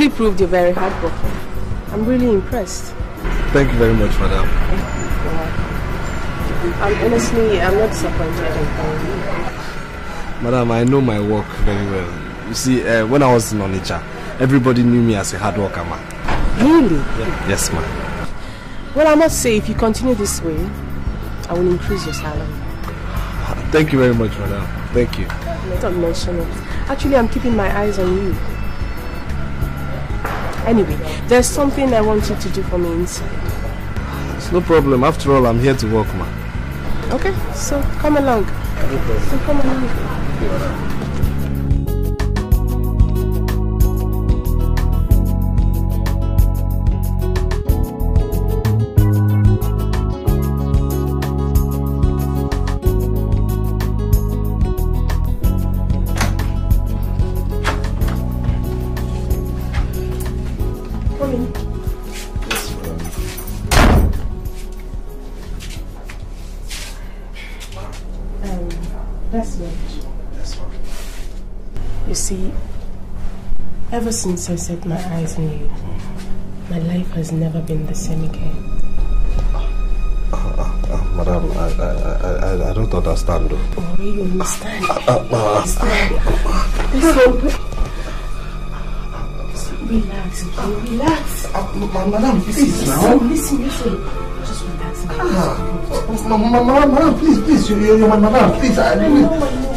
really proved you're very hardworking. I'm really impressed. Thank you very much, madam. And honestly, I'm not disappointed. Madam, I know my work very well. You see, uh, when I was in Onitsha, everybody knew me as a hard worker man. Really? Yeah. Yes, ma'am. Well, I must say, if you continue this way, I will increase your salary. Thank you very much, madam. Thank you. Don't mention it. Actually, I'm keeping my eyes on you. Anyway, there's something I want you to do for me inside. It's no problem. After all, I'm here to work, man. Okay, so come along. So come along. Since I set my eyes on you, my life has never been the same again. Uh, madam, I, I, I, I, don't understand. Oh, you understand? Uh, uh, understand? Listen. Relax, okay? Relax. uh, ma- madam, please, Listen, now. listen, listen. Just relax. Ah, ma- ma- ma- madam, please, please, you, you, you're my madam, please. I, I know, I know.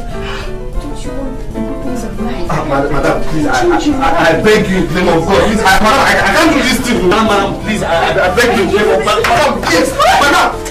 Madam, please, I, I, I, beg you name of God, please, I, madam, I, I can't do this to you, madam, madam, please, I, I, beg you name of God, madam, please, madam.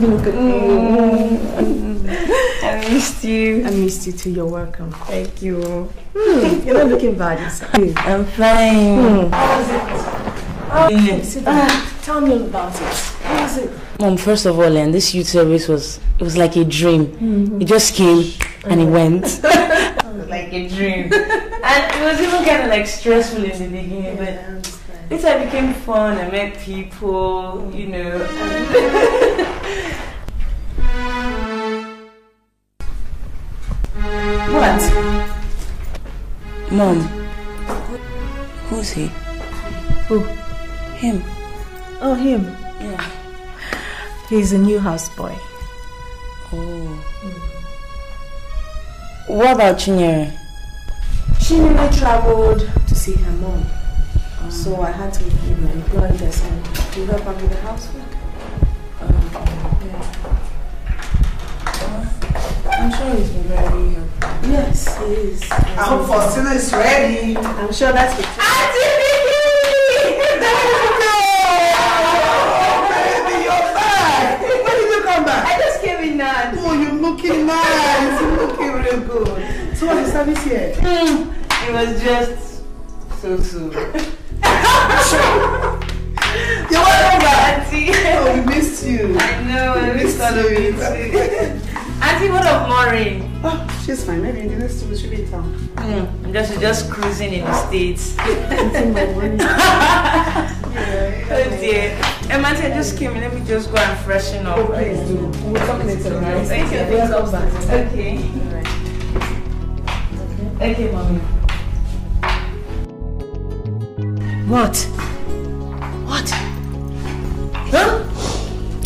Look at you. Mm. I missed you. I missed you too. You're welcome. Thank you. Mm. You're not looking bad. I'm fine. how was it Sit down. Ah, tell me all about it. How was it? Mom, first of all, and this youth service was it was like a dream. Mm-hmm. It just came and it went. it was like a dream. and it was even kind of like stressful in the beginning, but this I became fun. I met people, you know. Mom, who's he? Who? Him. Oh, him. Yeah. He's a new houseboy. Oh. Hmm. What about Chinyere? She never traveled to see her mom. So I had to you know, employ this and to help her with the housework. I'm sure he's been very helpful. Yes, he is. I hope Faustina is ready. I'm sure that's the Baby, you're back. When did you come back? I just came in now. Oh, you're looking nice. You're looking real good. So what's the service here? It was just so so. You're welcome back. Auntie. Oh, we missed you. I know, I missed all of you too. Auntie, what of Maureen? Oh, she's fine. Maybe in the next two weeks she'll be in town. Mm, just just cruising in the states. oh dear. Emma, I just came in. Let me just go and freshen up. Please do. We'll talk later, right? Thank you. Welcome back. Okay. Okay, mommy. What? What? Huh?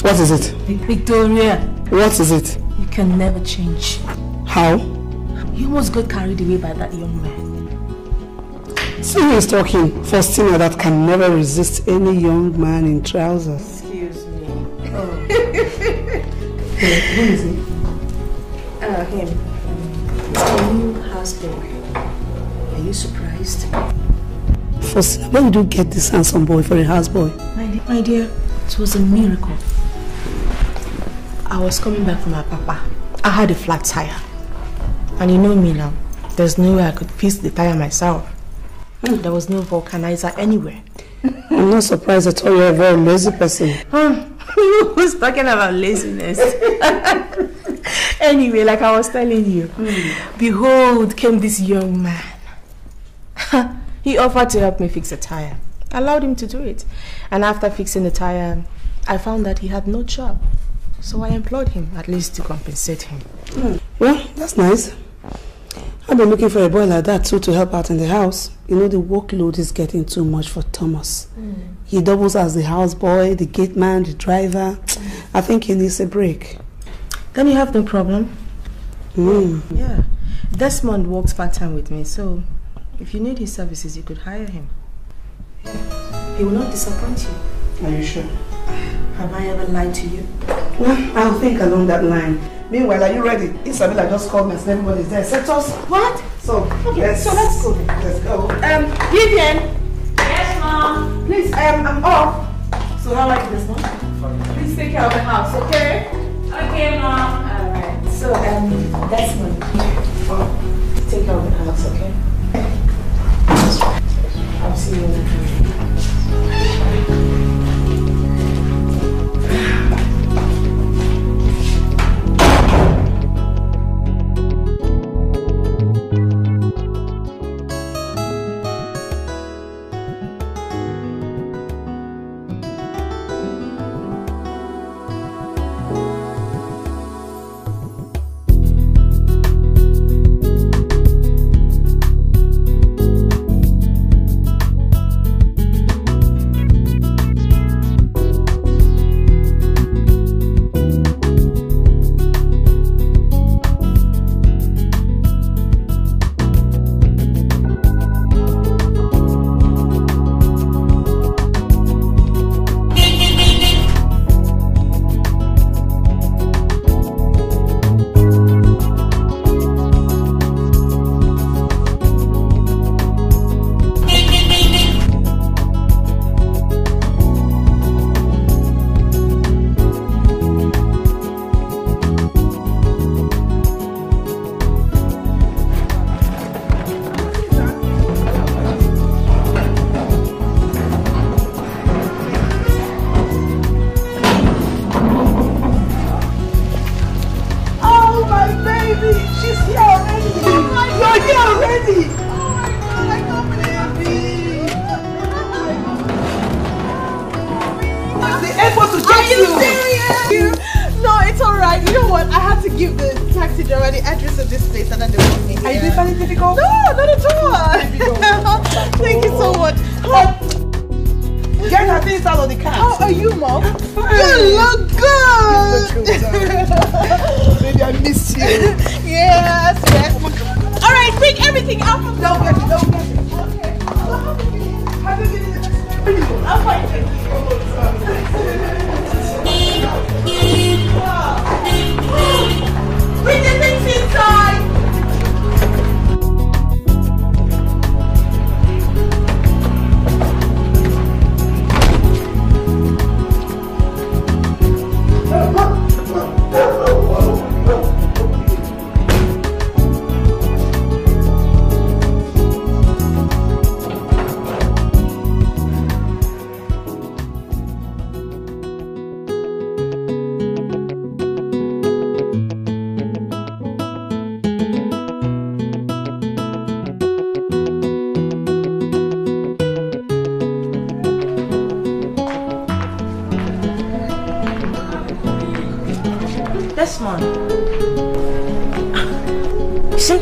What is it? Victoria, What is it? You can never change. How? You almost got carried away by that young man. See who is talking. Faustina that can never resist any young man in trousers. Excuse me. Who is he? Uh, him. It's a new husband. Are you surprised? Faustina, where did you get this handsome boy for a houseboy? My, de- my dear, it was a miracle. I was coming back from my papa. I had a flat tire. And you know me now. There's no way I could fix the tire myself. Hmm. There was no vulcanizer anywhere. I'm not surprised at all you're a very lazy person. Who's talking about laziness? anyway, like I was telling you, hmm. behold came this young man. he offered to help me fix a tire. I allowed him to do it. And after fixing the tire, I found that he had no job. So I employed him, at least to compensate him. Hmm. Well, that's nice. I've been looking for a boy like that too to help out in the house. You know, the workload is getting too much for Thomas. Hmm. He doubles as the houseboy, the gate man, the driver. Hmm. I think he needs a break. Then you have no problem. Mm. Yeah. Desmond works part time with me, so if you need his services, you could hire him. He will not disappoint you. Are you sure? Have I ever lied to you? Well, I'll think along that line. Meanwhile, are you ready? Isabella just called me and said everybody's there. Set us. What? So, Okay, so let's go. Let's go. Um, Vivian, Yes, mom. please, um, I'm off. So how are you this morning? Please take care of the house, okay? Okay, mom. Alright. So, um, Desmond, oh, take care of the house, okay? I'll see you later. Everything out from Don't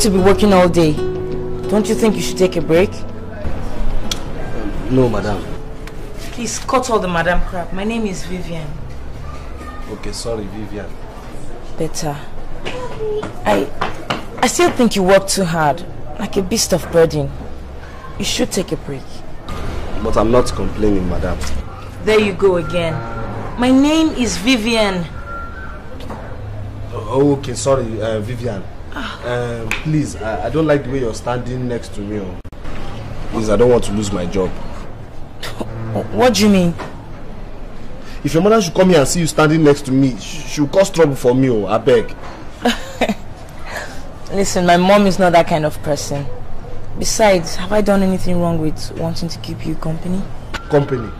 to be working all day. Don't you think you should take a break? No, madam. Please cut all the madam crap. My name is Vivian. Okay, sorry, Vivian. Better. I I still think you work too hard. Like a beast of burden. You should take a break. But I'm not complaining, madam. There you go again. My name is Vivian. Oh, okay, sorry, uh, Vivian. Um, please, I, I don't like the way you're standing next to me. Oh. Please, I don't want to lose my job. What do you mean? If your mother should come here and see you standing next to me, sh- she'll cause trouble for me. Oh, I beg. Listen, my mom is not that kind of person. Besides, have I done anything wrong with wanting to keep you company? Company.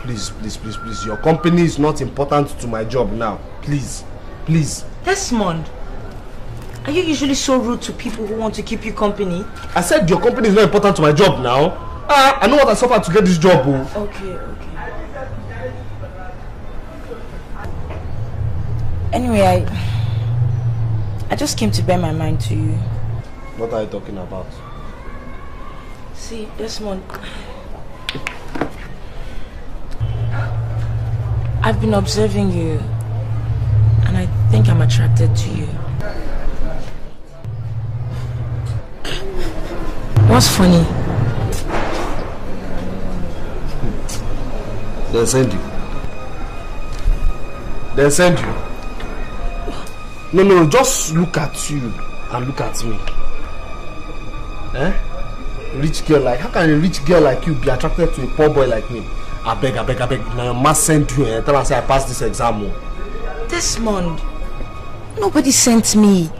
Please, please, please, please. Your company is not important to my job now. Please, please. Desmond, are you usually so rude to people who want to keep you company? I said your company is not important to my job now. Ah, I know what I suffered to get this job. Oh. Okay, okay. Anyway, I I just came to bear my mind to you. What are you talking about? See, Desmond, I've been observing you, and I think I'm attracted to you. What's funny? They'll send you. They'll send you. No, no, just look at you and look at me. Eh? Rich girl like, how can a rich girl like you be attracted to a poor boy like me? I beg, I beg, I beg. Now your must send you and tell us I passed this exam. oh. Desmond, nobody sent me.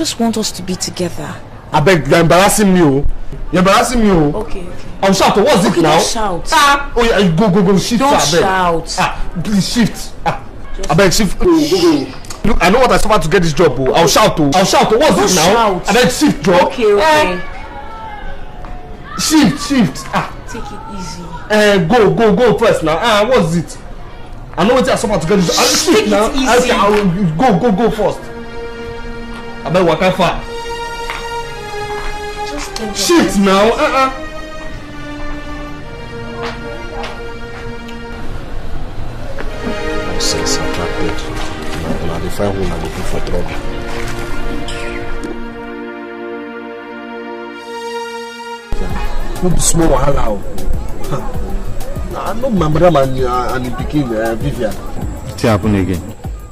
Just want us to be together. I beg, you're embarrassing me. Oh. You're embarrassing me. Oh. Okay, okay. I'll shout. oh, What's Okay, it now? don't shout. Ah, oh yeah, go, go, go, shift. Don't I beg. shout. Ah, please shift. Ah, I beg, shift. Go, go, go. Look, I know what I suffered to get this job. Oh. I'll shout. Oh. I'll shout. Oh. What's Don't it now? shout. And then shift, job. Okay, okay. Shift, shift. Ah, Take it easy. uh, go, go, go first now. Ah, what's it? I know what I suffered to get this job. Ah, Take shift it now. Ah, easy. Okay, I'll go, go, go first. I bet waka far. Shit now. Uh-uh. Attracted. Now they find who I'm looking for trouble. No be small wahala o. Na no my madam and and the pikin uh, Vivian. What happen again?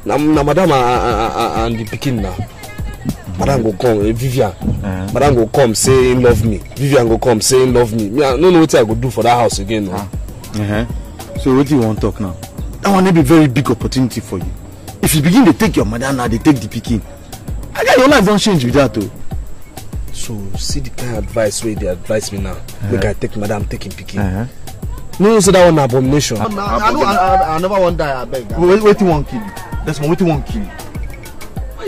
Na madam and, the pikin na. Madam go come, uh, Vivian. Uh, madam go come say him love me vivian go come say him love me me i no know wetin i go do for that house again o. uh-huh. So what do you want talk now? That one dey be very big opportunity for you. If you begin to take your mother now, they take the pikin. I got your life don change with that o. so see the kind advice wey dey advise me now uh-huh. make i take madam take him pikin. Uh-huh. No know say that one na abomination. Ab- I, I, no, I, I, I never wan die abeg. Wetin wan kill you? That's one wetin wan kill you.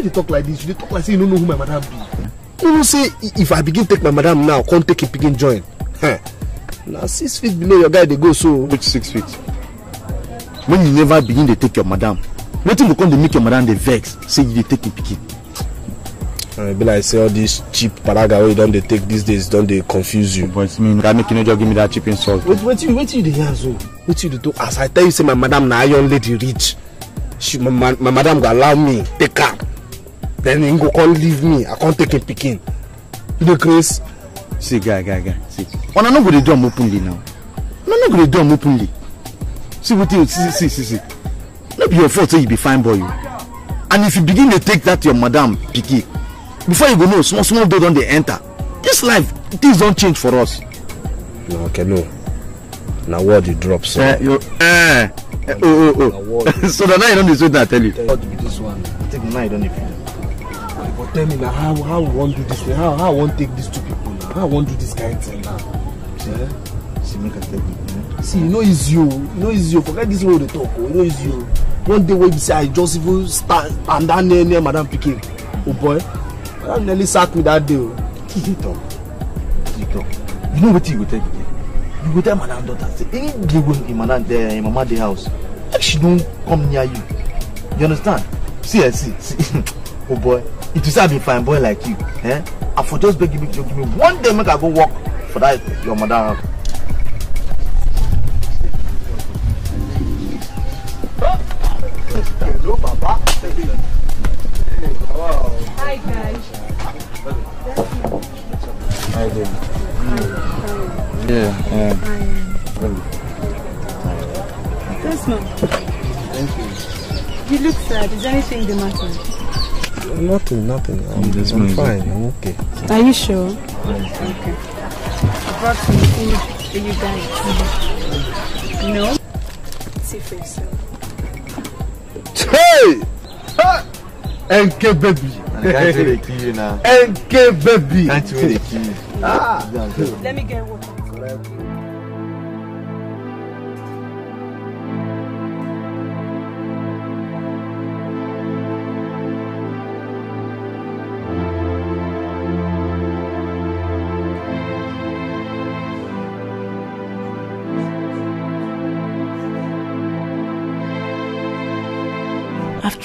You dey talk like this you dey talk like say you no know who my madam be. you know say if i begin take my madam now come take him pikin join na six feet below your guy dey go so. Which six feet? When you never begin to take your madam, wetin go come dey make your madam dey vex say you dey take him pikin? E be like say all this cheap paraga wey you don dey take these days don dey confuse you. But me, that make you no just give me that cheap insult. wait wetin wetin you dey yarn so wetin you dey do as i tell you say my madam na iron lady reach she my, my, my madam go allow me take am then him go come leave me i come take him pikin you dey craze. see guy guy guy see una no go dey do am openly now una no go dey do am openly see wetin see see see see no be your fault say you be fine boy o and if you begin dey take that your madam pikin before you go know small small dough don dey enter this life things don change for us. na okay no na word you drop so. Eh, you, eh, eh, oh oh oh so na now you don dey sweet na i tell you. word be this one. i think na now you don dey feel. But tell me na how how we wan do this thing how how i wan take these two people na how i wan do this kind thing now. see see make i tell you. Eh? see e no easy o. E no easy o. Forget this way we dey talk o. E no easy o. One day wey be say i just even stand stand down near near madam pikin. O boy. Madam nearly sack me that day o. you dey talk you talk you know wetin you go tell pikin you go tell madam daughter say any day when im madam dey im mama dey house. Make she don come near you you understand? See eh see. See oh boy if you say i be fine boy like you eh i for just beg you make you give me one day make i go work for that your mother. Hello, Hi guys. How you doing? Yeah, yeah. Desmond, Thank you. you look sad. Is anything the matter? Nothing, nothing. I'm, That's I'm fine. I'm okay. Are you sure? Okay. I brought some food for you guys. No? See for yourself. Hey! NK baby. And the guy say they kill you now. NK baby. Can't you wait they kill you? Ah. Let me get water.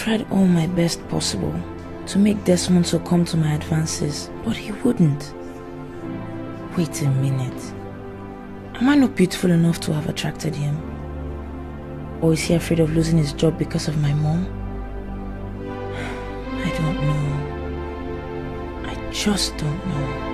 Tried all my best possible to make Desmond succumb to my advances, but he wouldn't. Wait a minute. Am I not beautiful enough to have attracted him? Or is he afraid of losing his job because of my mom? I don't know. I just don't know.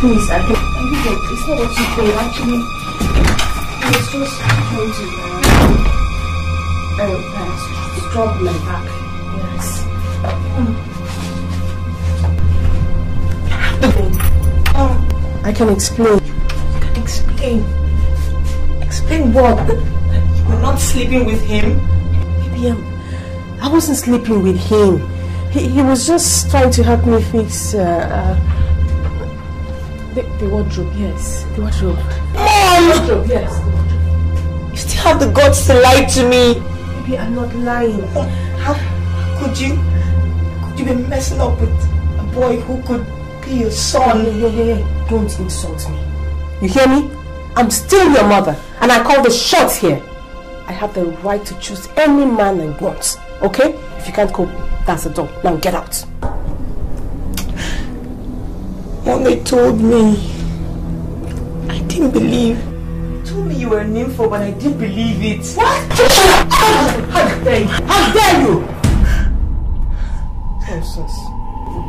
Please, I. Vivian, it's not what you think. Actually, I was just trying to. Uh, uh, uh, strap my back. Yes. Oh, I can explain. I can explain. Explain what? You were not sleeping with him? Vivian, I wasn't sleeping with him. He, he was just trying to help me fix. Uh, uh, the, the wardrobe, yes. The wardrobe. Mom! The wardrobe, yes. The wardrobe. You still have the guts to lie to me. Baby, I'm not lying. How could you? Could you be messing up with a boy who could be your son? Hey, hey, hey, hey, don't insult me. You hear me? I'm still your mother, and I call the shots here. I have the right to choose any man I want, okay? If you can't cope, that's the door. Now get out. When they told me, I didn't believe. They told me you were an info, but I didn't believe it. What? How dare you? How dare you? Nonsense.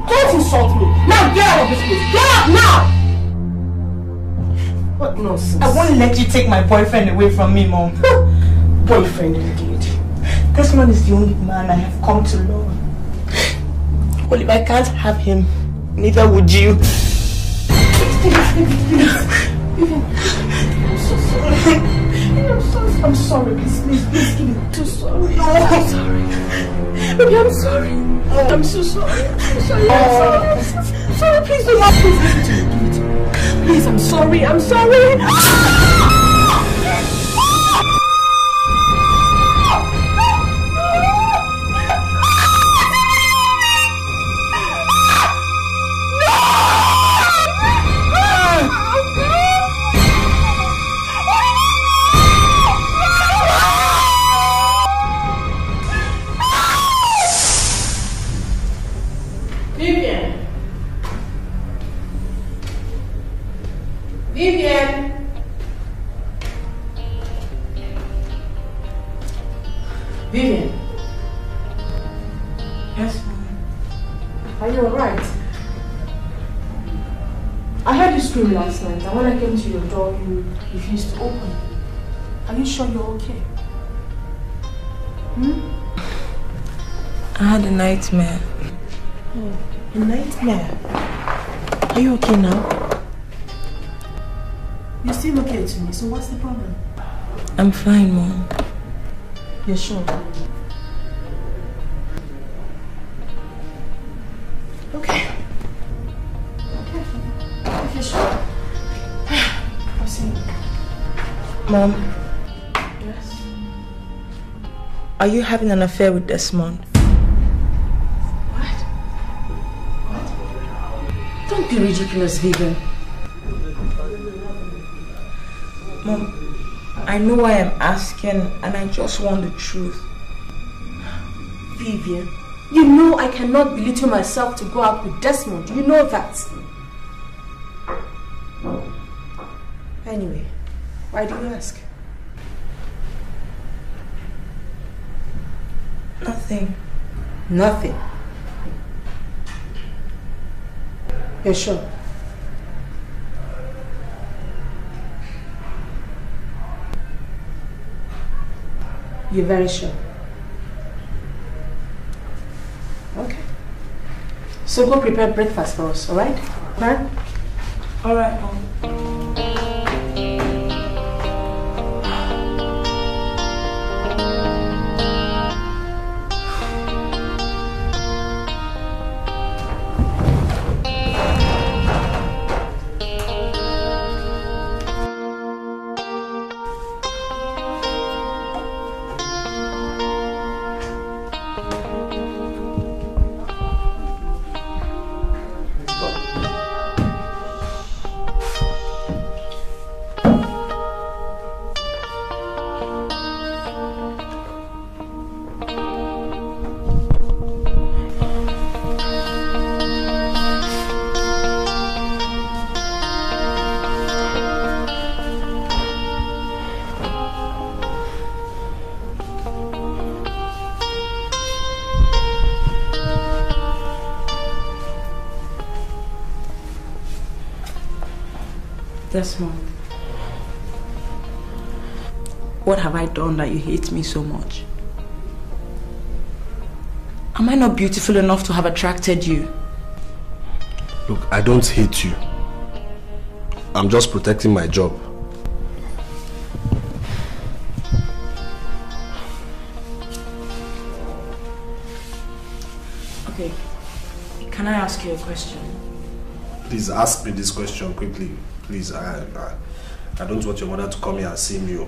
Don't insult me. Now get out of this place. Get out now! What nonsense? I won't let you take my boyfriend away from me, Mom. Boyfriend indeed. This man is the only man I have come to love. Well, if I can't have him, neither would you. I'm so sorry. I'm sorry. Please, please, please give me. I'm too sorry. I'm sorry. Baby, I'm sorry. I'm so sorry. I'm so sorry. I'm sorry. Sorry, please do not. Please listen to me. Give it. Please, I'm sorry. I'm sorry. Door, you refused to open. Are you sure you're okay? Hmm? I had a nightmare. Oh, A nightmare. Are you okay now? You seem okay to me, so what's the problem? I'm fine, Mom. You're sure? Mom. Yes. Are you having an affair with Desmond? What? What? Don't be ridiculous, Vivian. Mom, I know why I'm asking and I just want the truth. Vivian, you know I cannot belittle myself to go out with Desmond. You know that. Anyway, why do you ask? Nothing. Nothing. You're sure? You're very sure? Okay. So go prepare breakfast for us, alright? Right? Alright, Desmond. What have I done that you hate me so much? Am I not beautiful enough to have attracted you? Look, I don't hate you. I'm just protecting my job. Please ask me this question quickly. Please, I, I, I don't want your mother to come here and see me.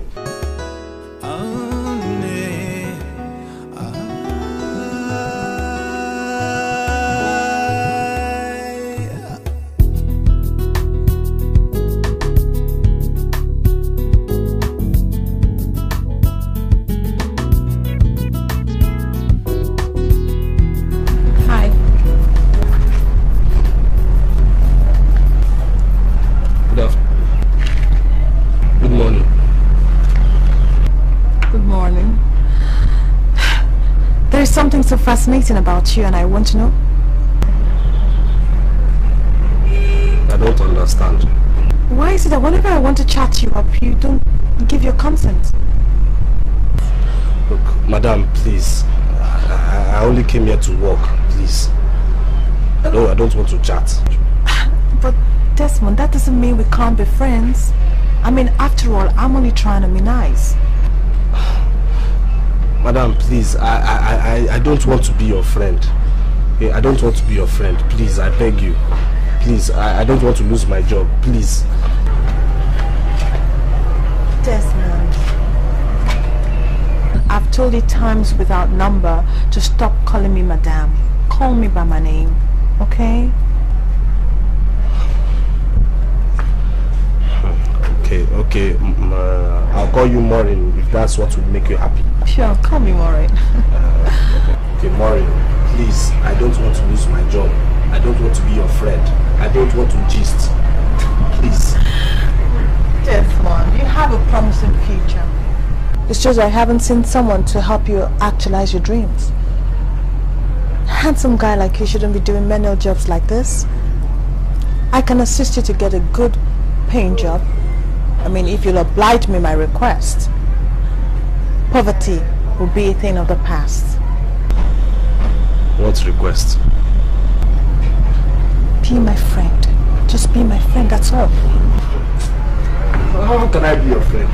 Fascinating about you and I want to know. I don't understand. Why is it that whenever I want to chat you up, you don't give your consent? Look, madam, please. I, I- I only came here to work, please. No, I don't want to chat. But Desmond, that doesn't mean we can't be friends. I mean, after all, I'm only trying to be nice. Madam, please, I, I, I, I don't want to be your friend. Okay, I don't want to be your friend. Please, I beg you. Please, I, I don't want to lose my job. Please. Desmond. I've told you times without number to stop calling me madame. Call me by my name, okay? Okay, okay. mm, uh, I'll call you Maureen if that's what would make you happy. Sure, call me Maureen. Uh, okay, Maureen, please. I don't want to lose my job. I don't want to be your friend. I don't want to gist. Please. Desmond, you have a promising future. It's just I haven't seen someone to help you actualize your dreams. A Handsome guy like you shouldn't be doing manual jobs like this. I can assist you to get a good paying job. I mean, if you'll oblige me my request. Poverty will be a thing of the past. What request? Be my friend. Just be my friend, that's all. How can I be your friend?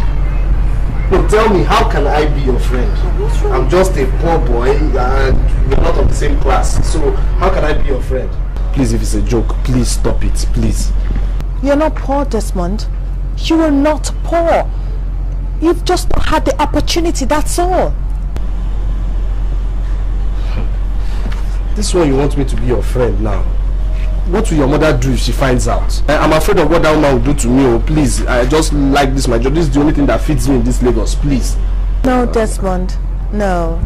No, tell me, how can I be your friend? I'm just a poor boy and we're not of the same class. So how can I be your friend? Please, if it's a joke, please stop it, please. You're not poor, Desmond. You are not poor. You've just not had the opportunity, that's all. This one you want me to be your friend now. What will your mother do if she finds out? I, I'm afraid of what that woman will do to me. Oh, please. I just like this my job. This is the only thing that feeds me in this Lagos. Please. No, Desmond, no.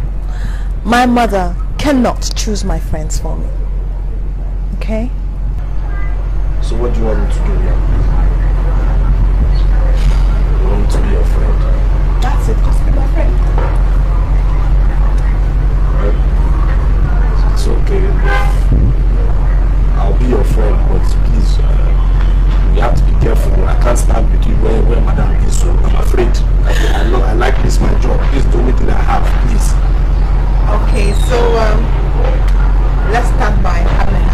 My mother cannot choose my friends for me. Okay? So what do you want me to do now? You want me to be your friend? Just be my friend. It's okay. I'll be your friend, but please, uh, you have to be careful. I can't stand with you where, where Madam is, so I'm afraid. I, I know I like this my job. This is the only thing I have, please. Okay, so um, let's start by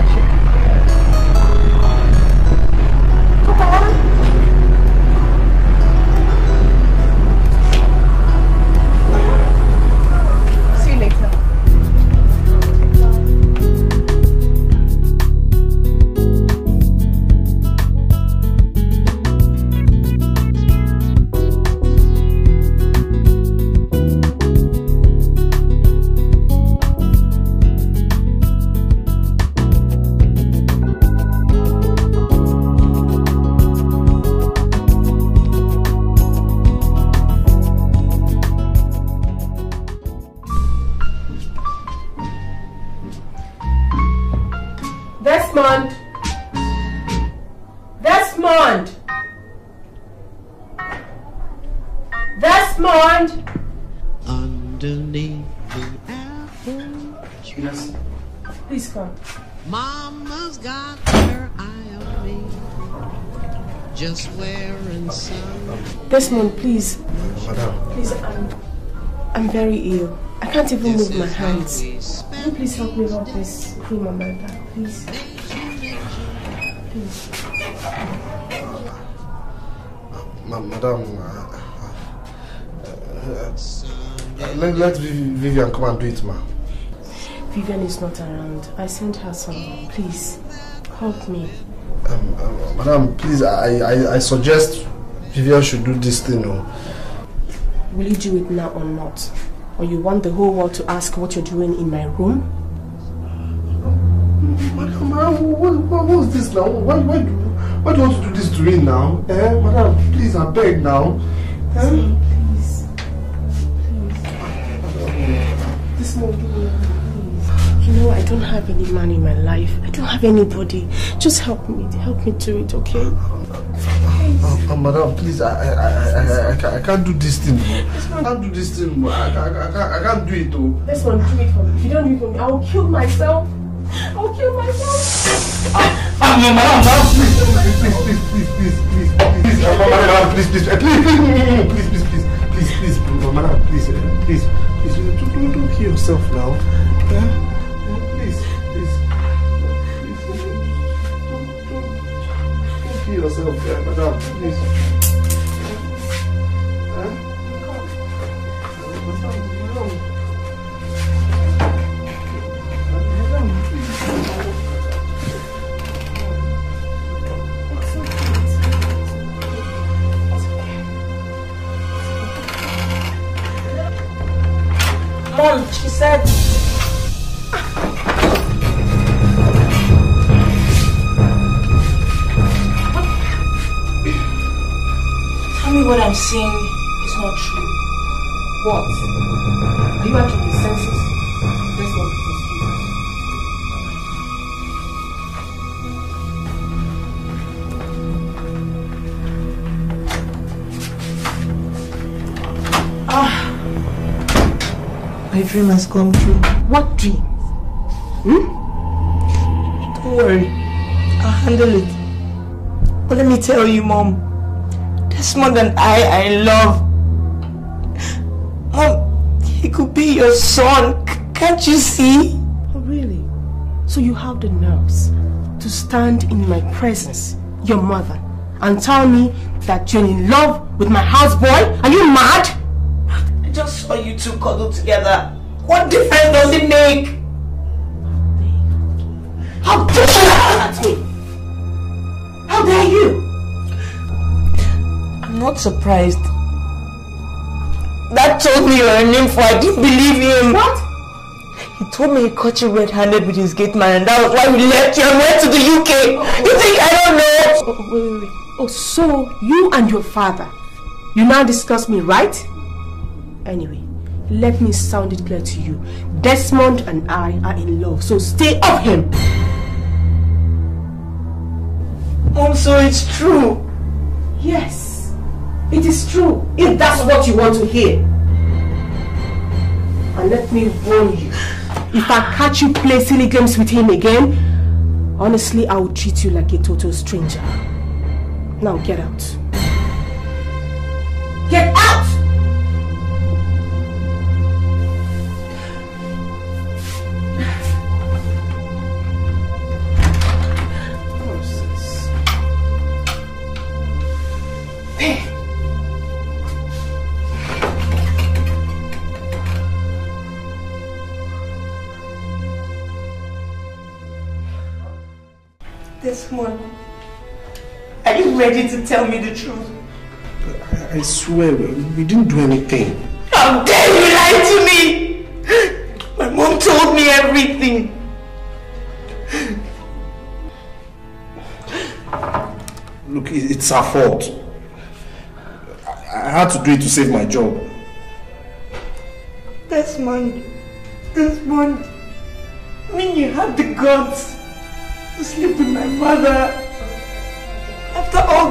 Desmond, please. Madam, Please, I'm, I'm very ill. I can't even This move my hands. Can you please help me rub this cream on my back, please? Please. ma- Madam, uh, uh, uh, let, let Vivian come and do it, ma. Vivian is not around. I sent her someone. Please, help me. Um, uh, Madam, please, I, I, I suggest Vivian should do this thing. Oh. Will you do it now or not? Or you want the whole world to ask what you're doing in my room? Madam, what, what, what's this now? Why, why, do, why do you want to do this to me now? Eh? Madam, please, I beg now. Eh? Please. Please. This one, give me a hand, please. You know, I don't have any man in my life. I don't have anybody. Just help me. Help me do it, okay? Uh, uh, madam, please, I, I, I, I, I, can't, I can't do this thing. oh. I can't do this thing. oh. I, I, I, can't, I can't do it. Oh. This one, do it for me. If you don't do it for me, I will kill myself. I will kill myself. Ah, no, madam, madam, please, please, please, please, please, please, please, please, uh, madam, please, please, uh, please, please, please, please, please, please, please, please, madam, please, uh, please, please, uh, don't, don't, don't kill yourself now. Eh? kill yourself there, madam, please. Huh? Mom, she said... Tell me what I'm saying is not true. What? Are you out of your senses? This one, please. My dream has come true. What dream? Hmm? Don't worry. I'll handle it. But let me tell you, Mom. Desmond and I I love. Mom, he could be your son. C- can't you see? Oh, really? So you have the nerves to stand in my presence, your mother, and tell me that you're in love with my houseboy? Are you mad? I just saw you two cuddle together. What difference does it make? How dare you at me? How dare you? Not surprised. That told me your name for I didn't believe him. What? He told me he caught you red-handed with his gate man and that was why we left you and went to the UK. You think I don't know? Oh, oh, oh, wait, wait, wait. Oh, so you and your father, you now discuss me, right? Anyway, let me sound it clear to you. Desmond and I are in love, so stay off him. Mom, so it's true. Yes, it is true, if that's what you want to hear. And let me warn you, if I catch you play silly games with him again, honestly, I will treat you like a total stranger. Now get out. Get out! You tell me the truth? I, I swear, we, we didn't do anything. How dare you lie to me! My mom told me everything. Look, it's her fault. I, had to do it to save my job. This Desmond, Desmond, I mean you had the guts to sleep with my mother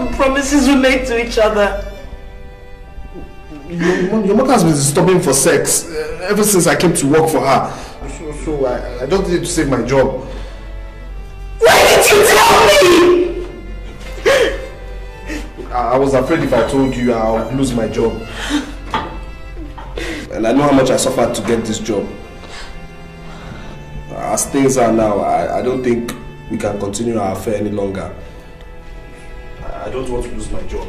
the promises we made to each other. Your, your mother has been disturbing for sex uh, ever since I came to work for her. So, so I, I just it to save my job. Why did you tell me? I, I was afraid if I told you I would lose my job. And I know how much I suffered to get this job. As things are now, I, I don't think we can continue our affair any longer. I, don't want to lose my job.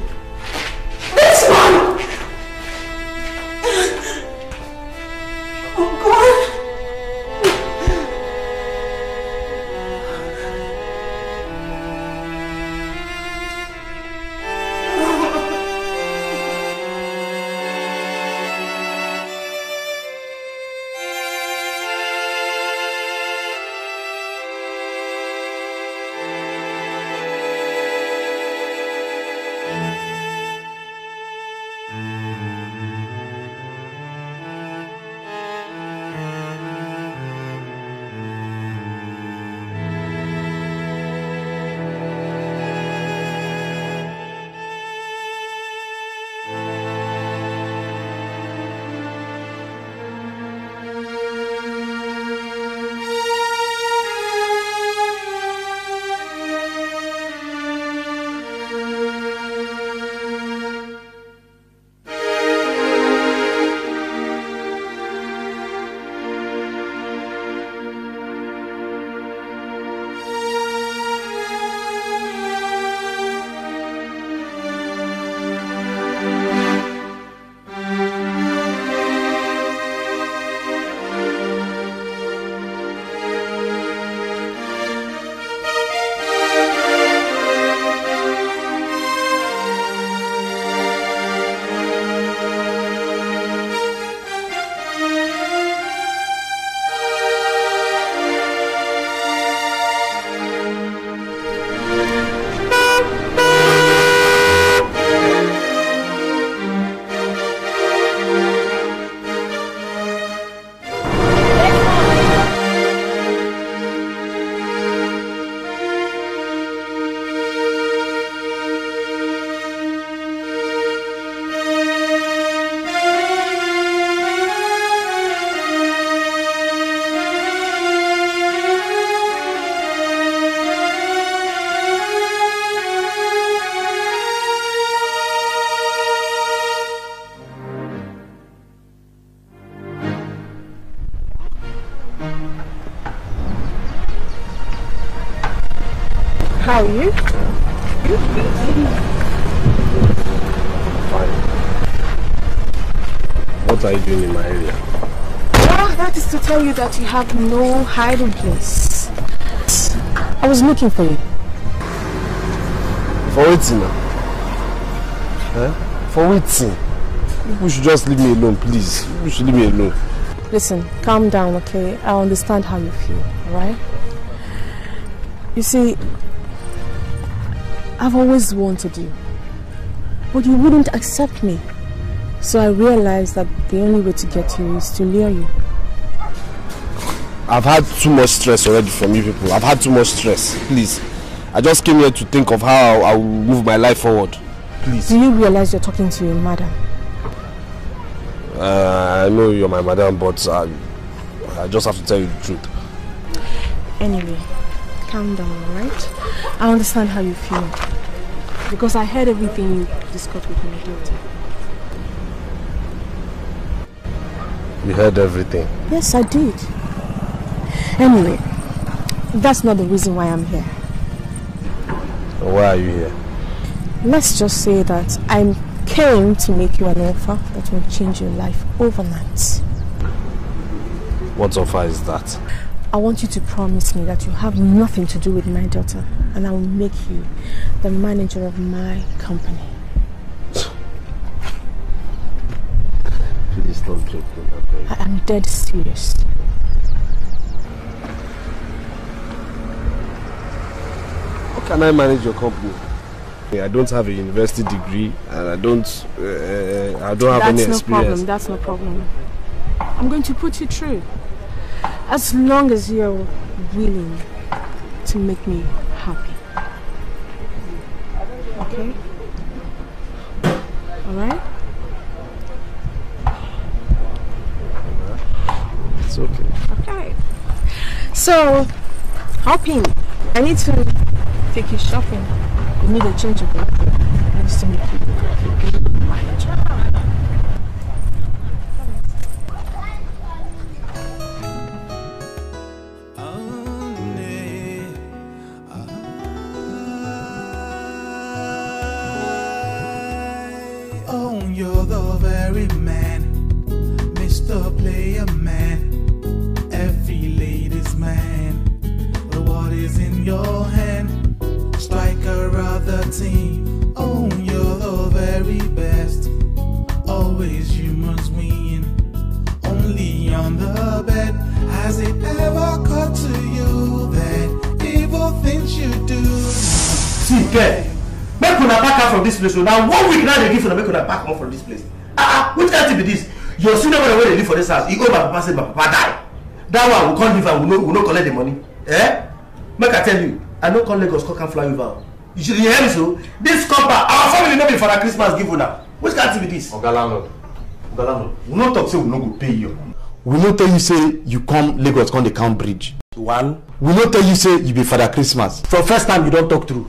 That you have no hiding place. I was looking for you. For waiting now. Eh? For waiting. You should just leave me alone, please. You should leave me alone. Listen, calm down, okay? I understand how you feel, alright? You see, I've always wanted you, but you wouldn't accept me. So I realized that the only way to get you is to lure you. I've had too much stress already from you people. I've had too much stress. Please. I just came here to think of how I will move my life forward. Please. Do you realize you're talking to a madam? Uh, I know you're my madam, but I, I just have to tell you the truth. Anyway, calm down, alright? I understand how you feel. Because I heard everything you discussed with my daughter. You heard everything. Yes, I did. Anyway, that's not the reason why I'm here. Why are you here? Let's just say that I came to make you an offer that will change your life overnight. What offer is that? I want you to promise me that you have nothing to do with my daughter and I will make you the manager of my company. Please stop joking. I am dead serious. Can I manage your company? I don't have a university degree and I don't uh, I don't have That's any no problem. That's no problem. I'm going to put you through. As long as you're willing to make me happy. Okay? Alright? It's okay. Okay. So, hop in. I need to take you shopping. You need a change of. I need to you dis place o na one week now dey give una make una pack comot from dis place. Ah ah which kind thing be dis your senior brother wey dey live for dis house e owe my papa say my papa die. That one we come leave am we no we no collect the money. Eh? Make i tell you i no come lagos come come fly over. O you should hear me so? Dis compound our family no be for na christmas give una. Which kind thing be dis. oga landlord. Oga landlord. We no talk say we no go pay you. We no tell you say you come lagos come dey count bridge. One. We no tell you say you be father christmas. For first time you don talk true.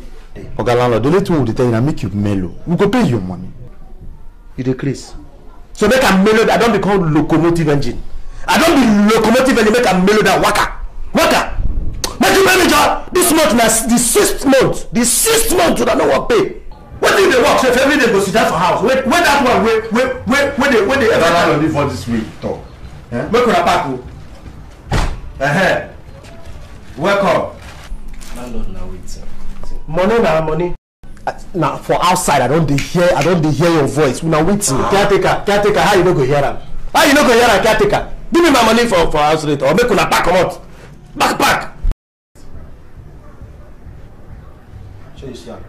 Oga landlord the only thing we dey tell you na make you mellow. We go pay you your money. You dey craze so make am mellow i don become locomotive engine. I don be locomotive engine make am mellow down waka. Waka. Make you pay me job this month na the sixth month the sixth month una no wan pay. Wetin you dey work? Sef every day go sit down for house wey wey that one wey wey wey wey dey wey dey every time before this week talk. Make una pack o. Welcome. Landlord na wait. Money na money. Uh, na for outside i don dey hear i don dey hear your voice. Una wetin caretaker caretaker how you no go hear am? How you no go hear am caretaker? Give me my money for for house rent or make una pack comot. Pack pack. shey you see am?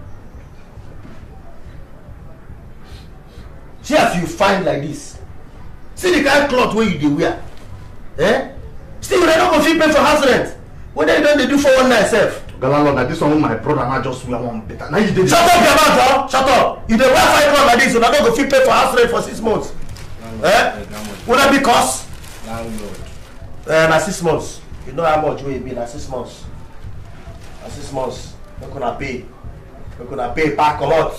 See as you fine like this see the kind cloth wey you dey wear eh? Still una no go fit pay for house rent. Whether you don dey do four one nine sef. Landlord na this one my brother na just wear one better. Na you dey. shut up your mouth oh shut up. You dey wear fine cloth like this una no go fit pay for house rent for six months. Eh? una be cos Landlord. eh na six months. You know how much wey e be na six months. Na six months. Make una pay. Make una pay pack comot.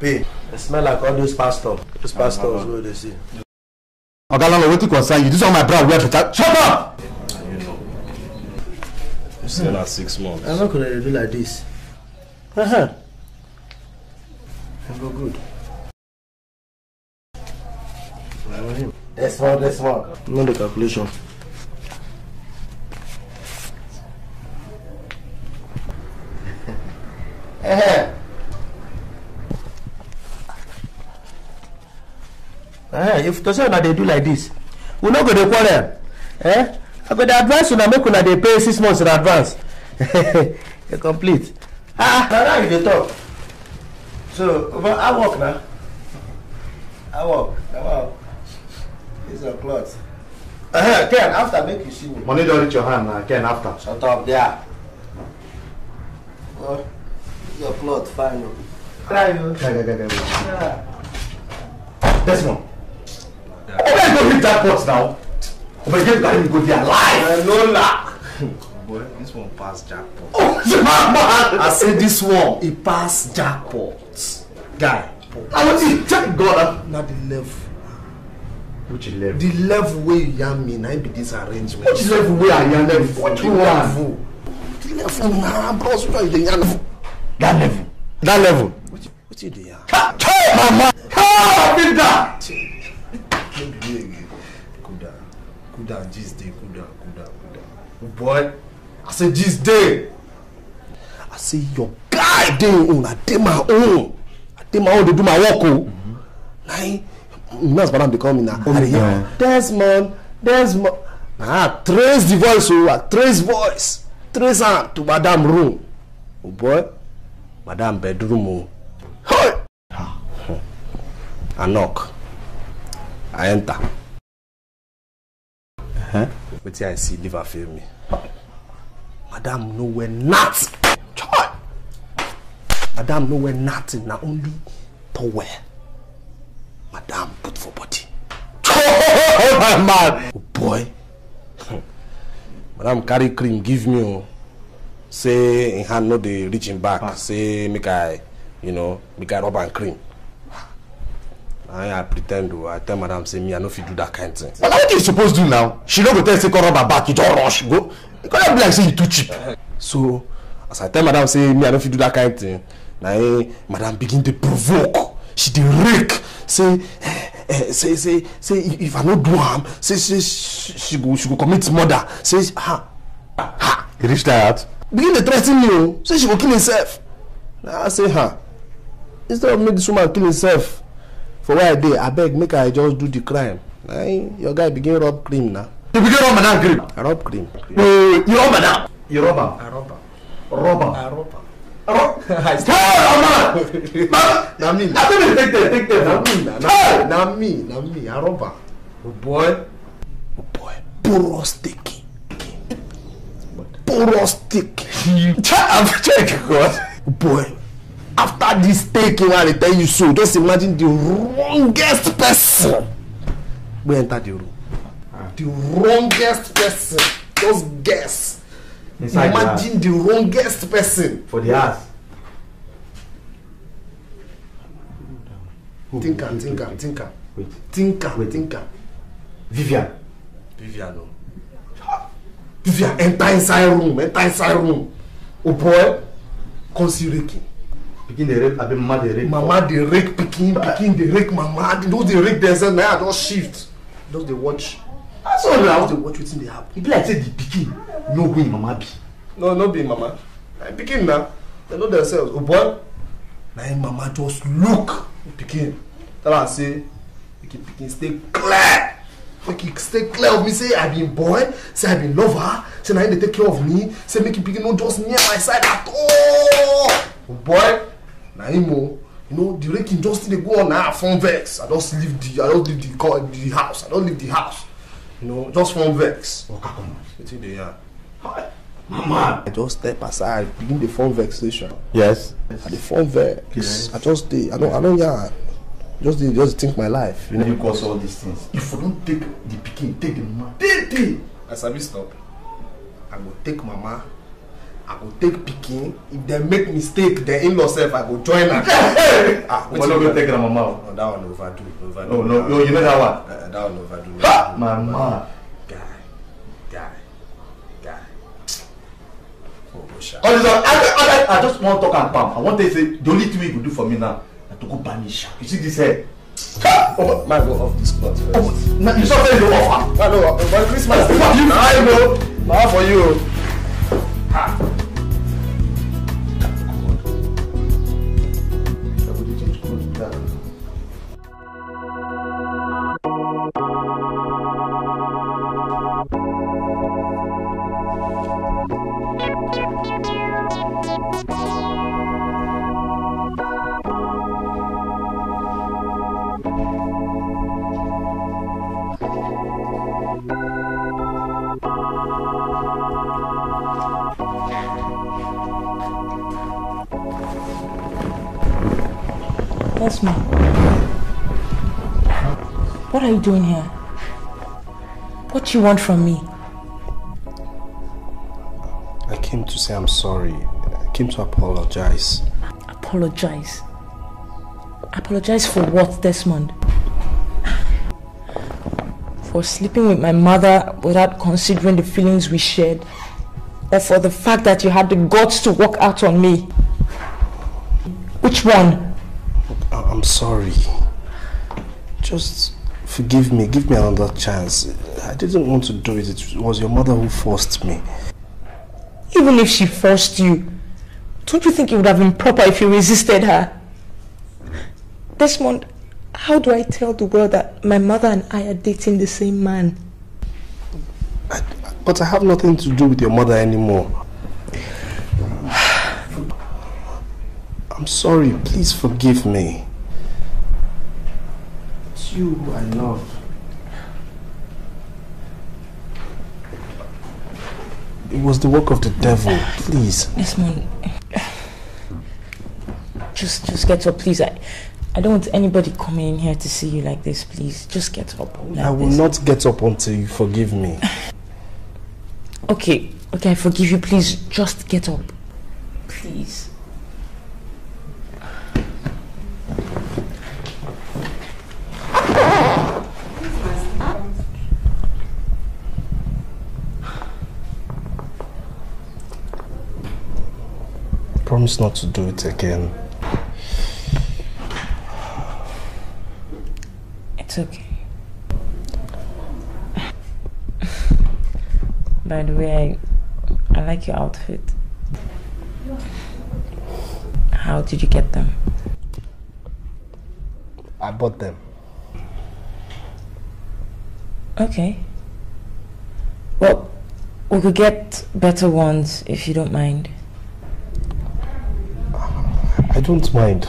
Pay. E smell like all those pastors those pastors wey dey see. oga landlord wetin concern you? This one my brother wear better. shut up. You say na six months. i no go dey do like this. Uh -huh. go good. That's small, that's small. No the calculation. Eh, if to say una dey do like this we no go dey quarrel eh i go dey advise una make una dey pay six months in advance. E complete. Ah na now you dey talk. So but how work na? How work? Na wow this your cloth uh, ken after make you see me. Money don reach your hand na ken after. shut up there. Well your cloth fine o try o wait. yeah. Desmond. Oba you go hit that pot now. You carry me go there alive. no lack Boy, this one pass jackpot. Oh. I say this one, it pass jackpot. Guy, I want to check God. na the level. Which level? The level wey you yarn me, na be this arrangement. Which level wey I yarn them? What The you want? level. The level na bros wey you dey yarn. That level. That level. Wetin you dey yarn? Hey, mama. Ah, big that. No be me again. Cool down. Cool down, gist dey. Cool down, cool down, cool down. Oh boy, I say gist dey. I say your guy dey im own, I dey my own. I dey my own dey do my work o. Na im nurse madam dey call me na. I dey hear Desmond, Desmond. Na I trace the voice o, I trace voice. Trace am to madam room. Oh boy, madam bedroom o. Hey! I knock. I enter. Wetin i see liver fail me madam no wear nothing Chai! madam no wear nothing. Na only towel madam put for body. Oh, my man. oh boy. Madam carry cream give me o say im hand no dey reach im back. Say make i you know make i rub am cream na i pre ten d o i tell madam say me i no fit do that kind thing na wetin you suppose do now? She no go tell say come rub her back, you just rush go. E come be like say you too cheap. so as i tell madam say me i no fit do that kind thing na im madam begin dey provoke she dey rake say eh, eh, say say say if i no do am say say she go she go commit murder say ha ha You reach that out? begin dey threa ten me o say she go kill herself na i say ha instead of make this woman kill herself for where i dey abeg make i just do the crime im your guy begin rub cream na You begin rub madam grip. i rub cream Wait, you rub madam. You rub am. i rub am Rub am. i rub am. Hey. Mama. na me Na me take there, take there na me na na Hey. na me na me i rub am oh boy oh boy porous taking porous taking I'm check God. oh boy after this taking wey i dey tell you so. Just imagine the wrongest person. Wey enter the room. The wrongest person. Just guess. Inside the imagine the wrongest person. For the house. think am think am think am Wait. think am think am Vivian. vivian o vivian enter inside room enter inside room. Oh boy come see raking Pikin dey rape, abi mama dey rape. mama dey rake pikin pikin dey rake mama. They no dey rake themselves na i just shift. Just dey watch. That's all just dey now. watch wetin dey happen. E be like say the pikin know who im mama be. no no be mama. Na im pikin na dem know themselves. Oh boy. Na im mama just look. Pikin tell am say make im pikin stay clear. Make e stay clear of me. Say i be im boy. Say i be im lover. Say na im dey take care of me. Say make im pikin no just near my side at all. Oh boy na im o you know the raking just still dey go on na i form vex i just leave the i just leave the co the house i just leave the house you know just form vex Waka come wetin dey yarn. Mama. I just step aside, begin the form vexation. Yes. I dey form vex. Yes. I just dey, I don't, I don't yarn. Just dey, just think my life. You know you cause all these things. If you don take the pikin, take the mama, take take. I sabi stop. I go take mama. I go take pikin. If dem make mistake, dem in-law sef, I go join am. ah, Omo no go take na mama o. No, that one overdo. overdo. No, no, no, you know that one. Uh, that one overdo. Ha! Mama. Guy, guy, guy. Oh, go sha. All this one, I, I, I, I just wan talk am pam. I wan tell you say the only thing wey you go do for me now na to go me shark. You see this hair? Ha! Oh, Man, go off this cloth. first. oh, you saw say you dey offer. I know, but Christmas. Oh, fuck you. I know. Na for you. Desmond. What are you doing here? What do you want from me? I came to say I'm sorry. I came to apologize. Apologize? Apologize for what, Desmond? For sleeping with my mother without considering the feelings we shared? Or for the fact that you had the guts to walk out on me? Which one? I- I'm sorry. Just forgive me. Give me another chance. I didn't want to do it. It was your mother who forced me. Even if she forced you, don't you think it would have been proper if you resisted her? Desmond, how do I tell the world that my mother and I are dating the same man? But I have nothing to do with your mother anymore. I'm sorry. Please forgive me. It's you who I love. It was the work of the devil. Please. Desmond, just just get up, please. I, I don't want anybody coming in here to see you like this, please. Just get up. Like I will this. not get up until you forgive me. Okay, okay, I forgive you. Please, just get up. Please. Promise not to do it again. It's okay. By the way, I, I like your outfit. How did you get them? I bought them. Okay. Well, we could get better ones if you don't mind. Don't mind.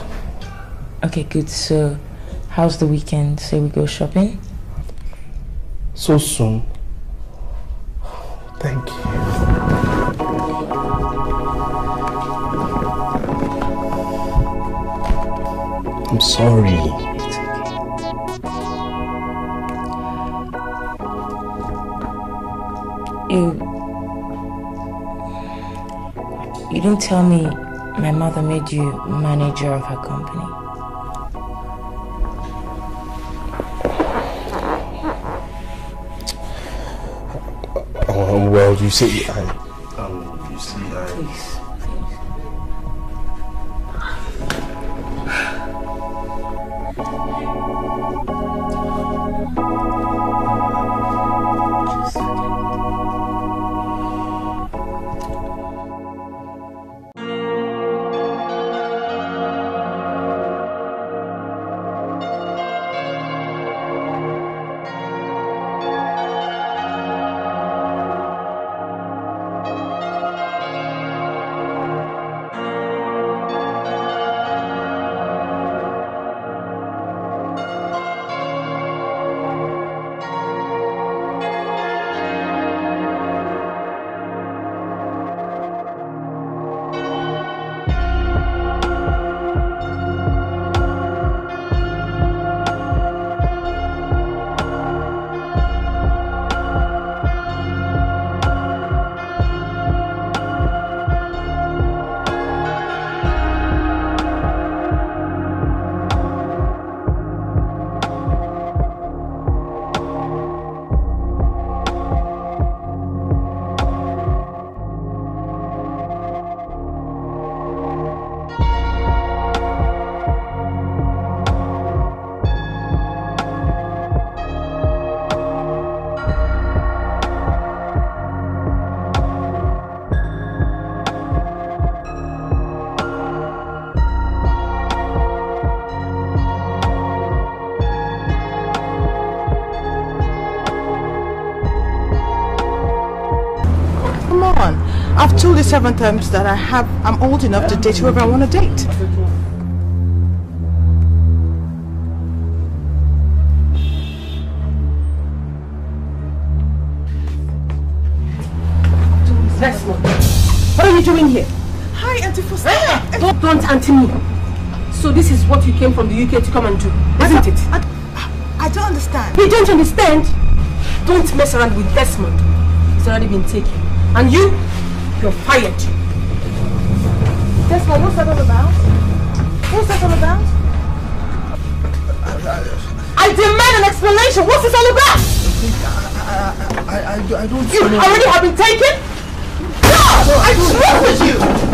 Okay, good. So, how's the weekend? Say we go shopping? So soon. Thank you. I'm sorry. You. You didn't tell me my mother made you manager of her company. Oh, well, you see, I. Come on. I've told you seven times that I have, I'm old enough to date whoever I want to date. What are you doing here? Hi, Auntie Foster. Ah, don't blunt Auntie me. So this is what you came from the UK to come and do, isn't I it? I, I, don't understand. You don't understand? Don't mess around with Desmond. He's already been taken. And you, you're fired. Desmond, what's that all about? What's that all about? I demand an explanation. What's this all about? I, I, I I don't You know. already have been taken? God, I swear with you.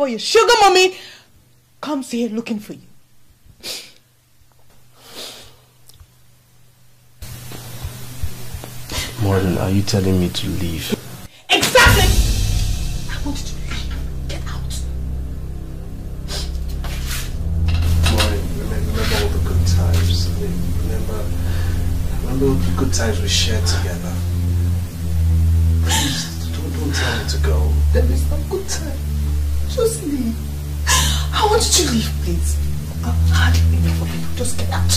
Before your sugar mommy comes here looking for you. Morgan, are you telling me to leave? Exactly! I want you to leave. Get out. Morgan, remember, remember all the good times. I mean, remember, remember all the good times we shared together. Please, don't, don't tell me to go. There is no good time. Just leave. I want you to leave, please. I've had enough of you. Just get out.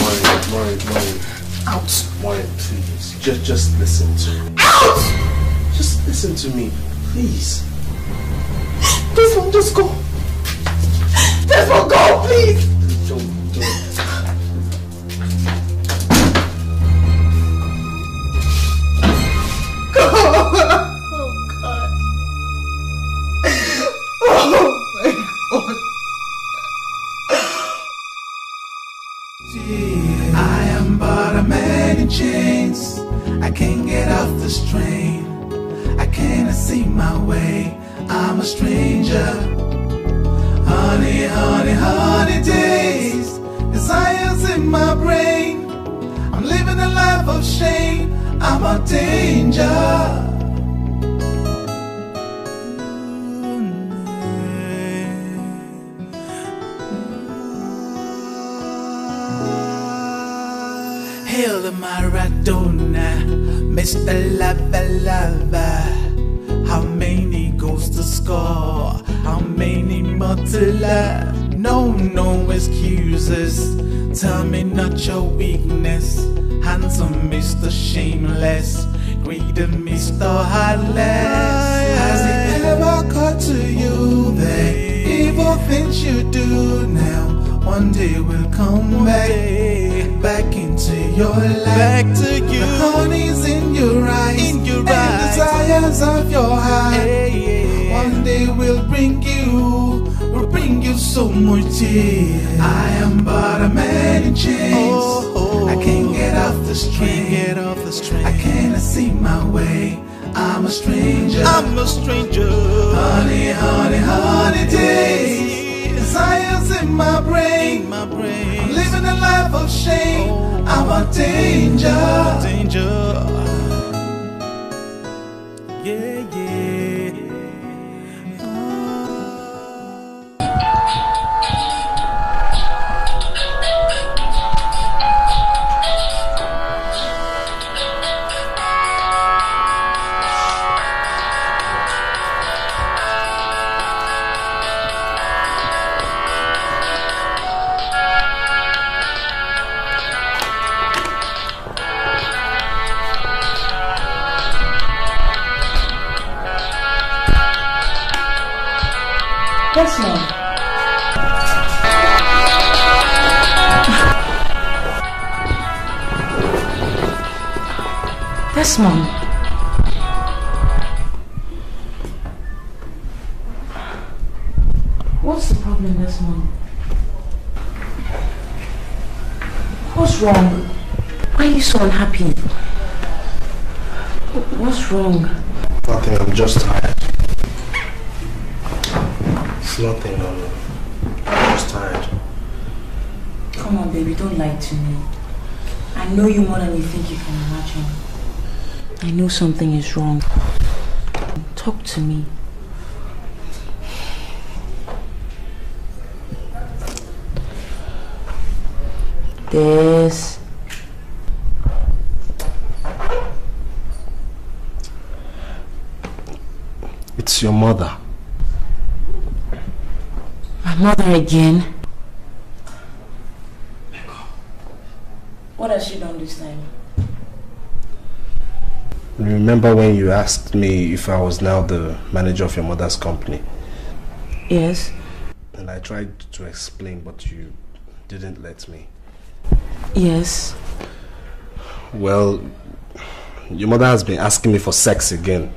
Morgan, Morgan, Morgan. Out. Morgan, please. Just, just listen to me. Out! Just listen to me, please. This one, just go. This one, go, please. Desires of your heart. One day will bring you, will bring you so much joy. I am but a man in chains. Oh, I oh. can't get off this train. Get off this train. I cannot see my way. I'm a stranger. I'm a stranger. Honey, honey, honey days. Desires in my brain. My brain. I'm living a life of shame. Oh. I'm a danger. Danger. Mom. Yes, mom. What's the problem, yes, mom? What's wrong? Why are you so unhappy? What's wrong? Nothing, I'm just tired. It's nothing, I'm, I'm just tired. Come on, baby, don't lie to me. I know you more than you think you can imagine. I know something is wrong. Talk to me. This. Mother again. What has she done this time? Remember when you asked me if I was now the manager of your mother's company? Yes. And I tried to explain, but you didn't let me. Yes. Well, your mother has been asking me for sex again,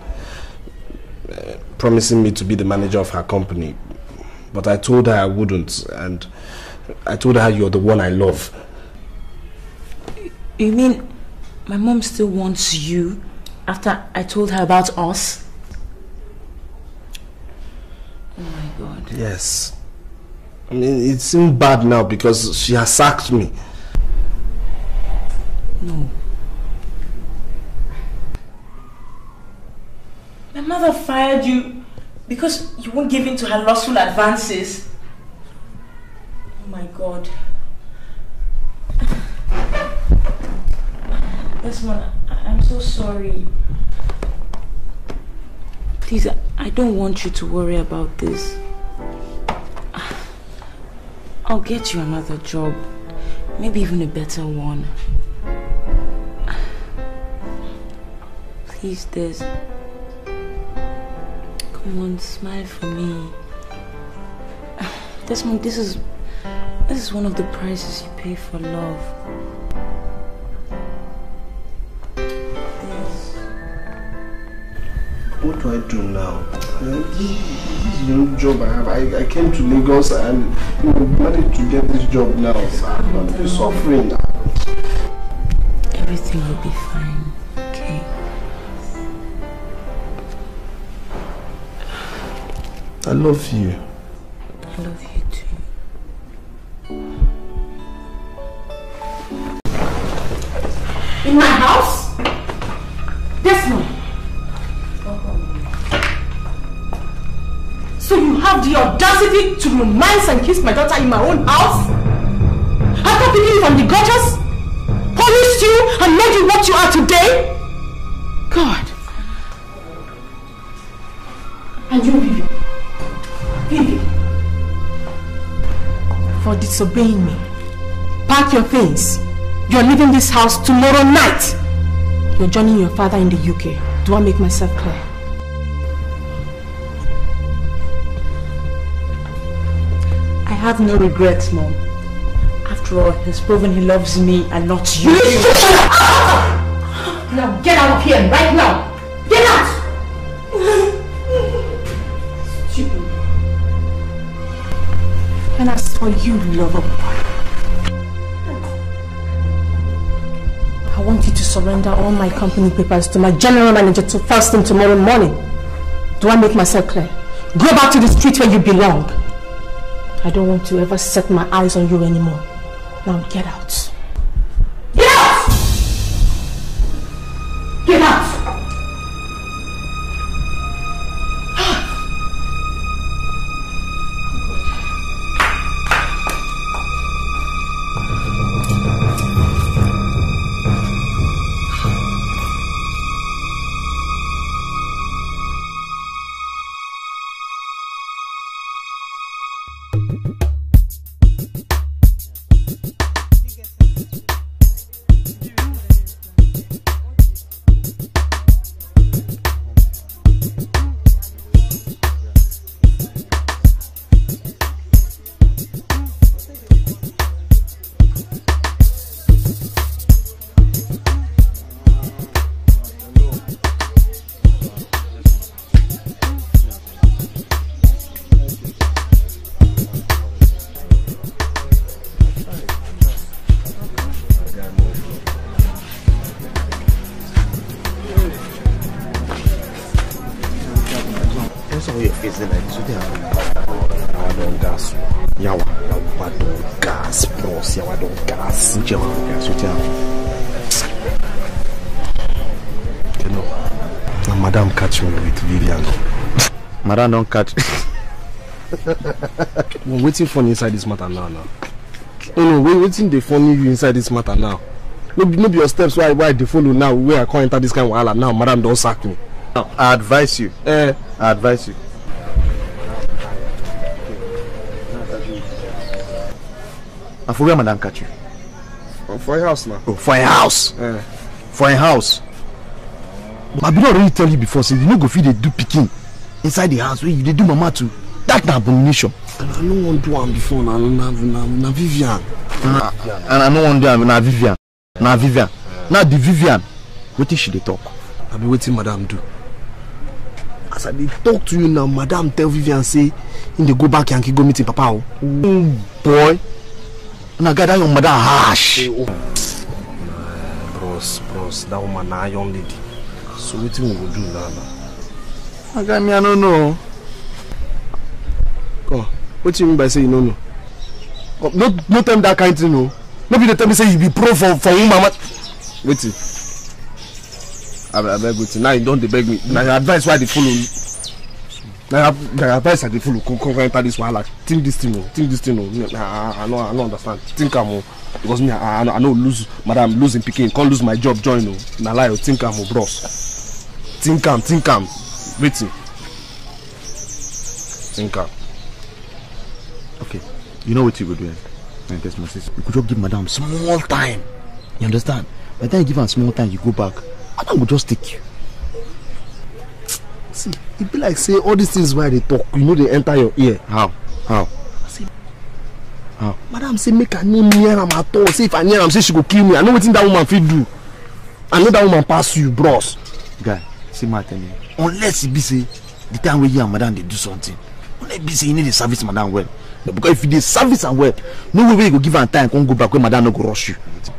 uh, promising me to be the manager of her company. But I told her I wouldn't, and I told her you're the one I love. You mean my mom still wants you after I told her about us? Oh my god. Yes. I mean, it seemed bad now because she has sacked me. No. My mother fired you because you won't give in to her lustful advances. Oh my god. Desmond, I- I'm so sorry. Please, I- I don't want you to worry about this. I'll get you another job. Maybe even a better one. Please, Des. Come on, smile for me. Desmond, this is this is one of the prices you pay for love. Yes. What do I do now? Eh, this this is the only job I have. I, I came to Lagos and you know, managed to get this job now. I'm suffering. Everything will be fine, I love you. I love you too. In my house? Desmond. So you have the audacity to romance and kiss my daughter in my own house? After picking you from the gutters? Polished you and made you what you are today? God. And you, For disobeying me. Pack your things. You're leaving this house tomorrow night. You're joining your father in the UK. Do I make myself clear? I have no regrets, Mom. After all, he's proven he loves me and not you. Now get out of here right now. For you, lover boy, I want you to surrender all my company papers to my general manager to first thing tomorrow morning. Do I make myself clear? Go back to the street where you belong. I don't want to ever set my eyes on you anymore. Now get out. Madam don't catch. We're waiting for inside this matter now. now. No, no, wait, waiting dey funny you inside this matter now. No, be- no be your steps why why dey follow now where I come enter this kind of wahala now. Madam don sack me. Now, I advise you. Eh, I advise you. And for where madam catch you? for your house now. Oh, for a house. Eh. For a house. But I been already tell you before, say you no go fit dey do pikin inside the house wey you dey do mama too. That na abomination. And I no wan do am before na na na na Vivian. And I no wan do am na Vivian. Na Vivian. Now the Vivian, wetin she dey talk? Abi wetin madam do? As I dey talk to you now, madam tell Vivian say him dey go back Yankee go meet him papa o. Mm, boy. Na guy that your madam harsh. Bros, bros, that woman na iron lady. So wetin we go do now? Na guy me I no know. Come, wetin you mean by say you no know? Come, no no me that kind thing. No be dey tell me say you be pro for for woman mama. Wetin? Abeg abeg wetin? Now you don dey beg me. Na your advice wey I dey follow. Na your na your advice I dey follow come come enter this wahala. Think this thing o. Think this thing o. Me, I, I, I no I no understand. Think am o. Because me I, I, no- I no lose madam him pikin come lose my job join o. Na lie o. Think am o bros. Think am think am. Wetin? Think am. Okay. You know what you go do? eh? That's my sister. You could just give madam small time. You understand? By the time you give her small time, you go back. Madam will just take you. See, e be like say all these things wey I dey talk, you no dey enter your ear. How? How? See, How? madam say make I no near am at all. Say if I near am, say she go kill me. I know wetin that woman fit do. I know that woman pass you, bros. Guy, see my you. Unless it be say the time where you and madam dey do something. Unless it be say you need to service madam well. But because if you dey service am well, no way wey you go give am time come go back when madam no go rush you.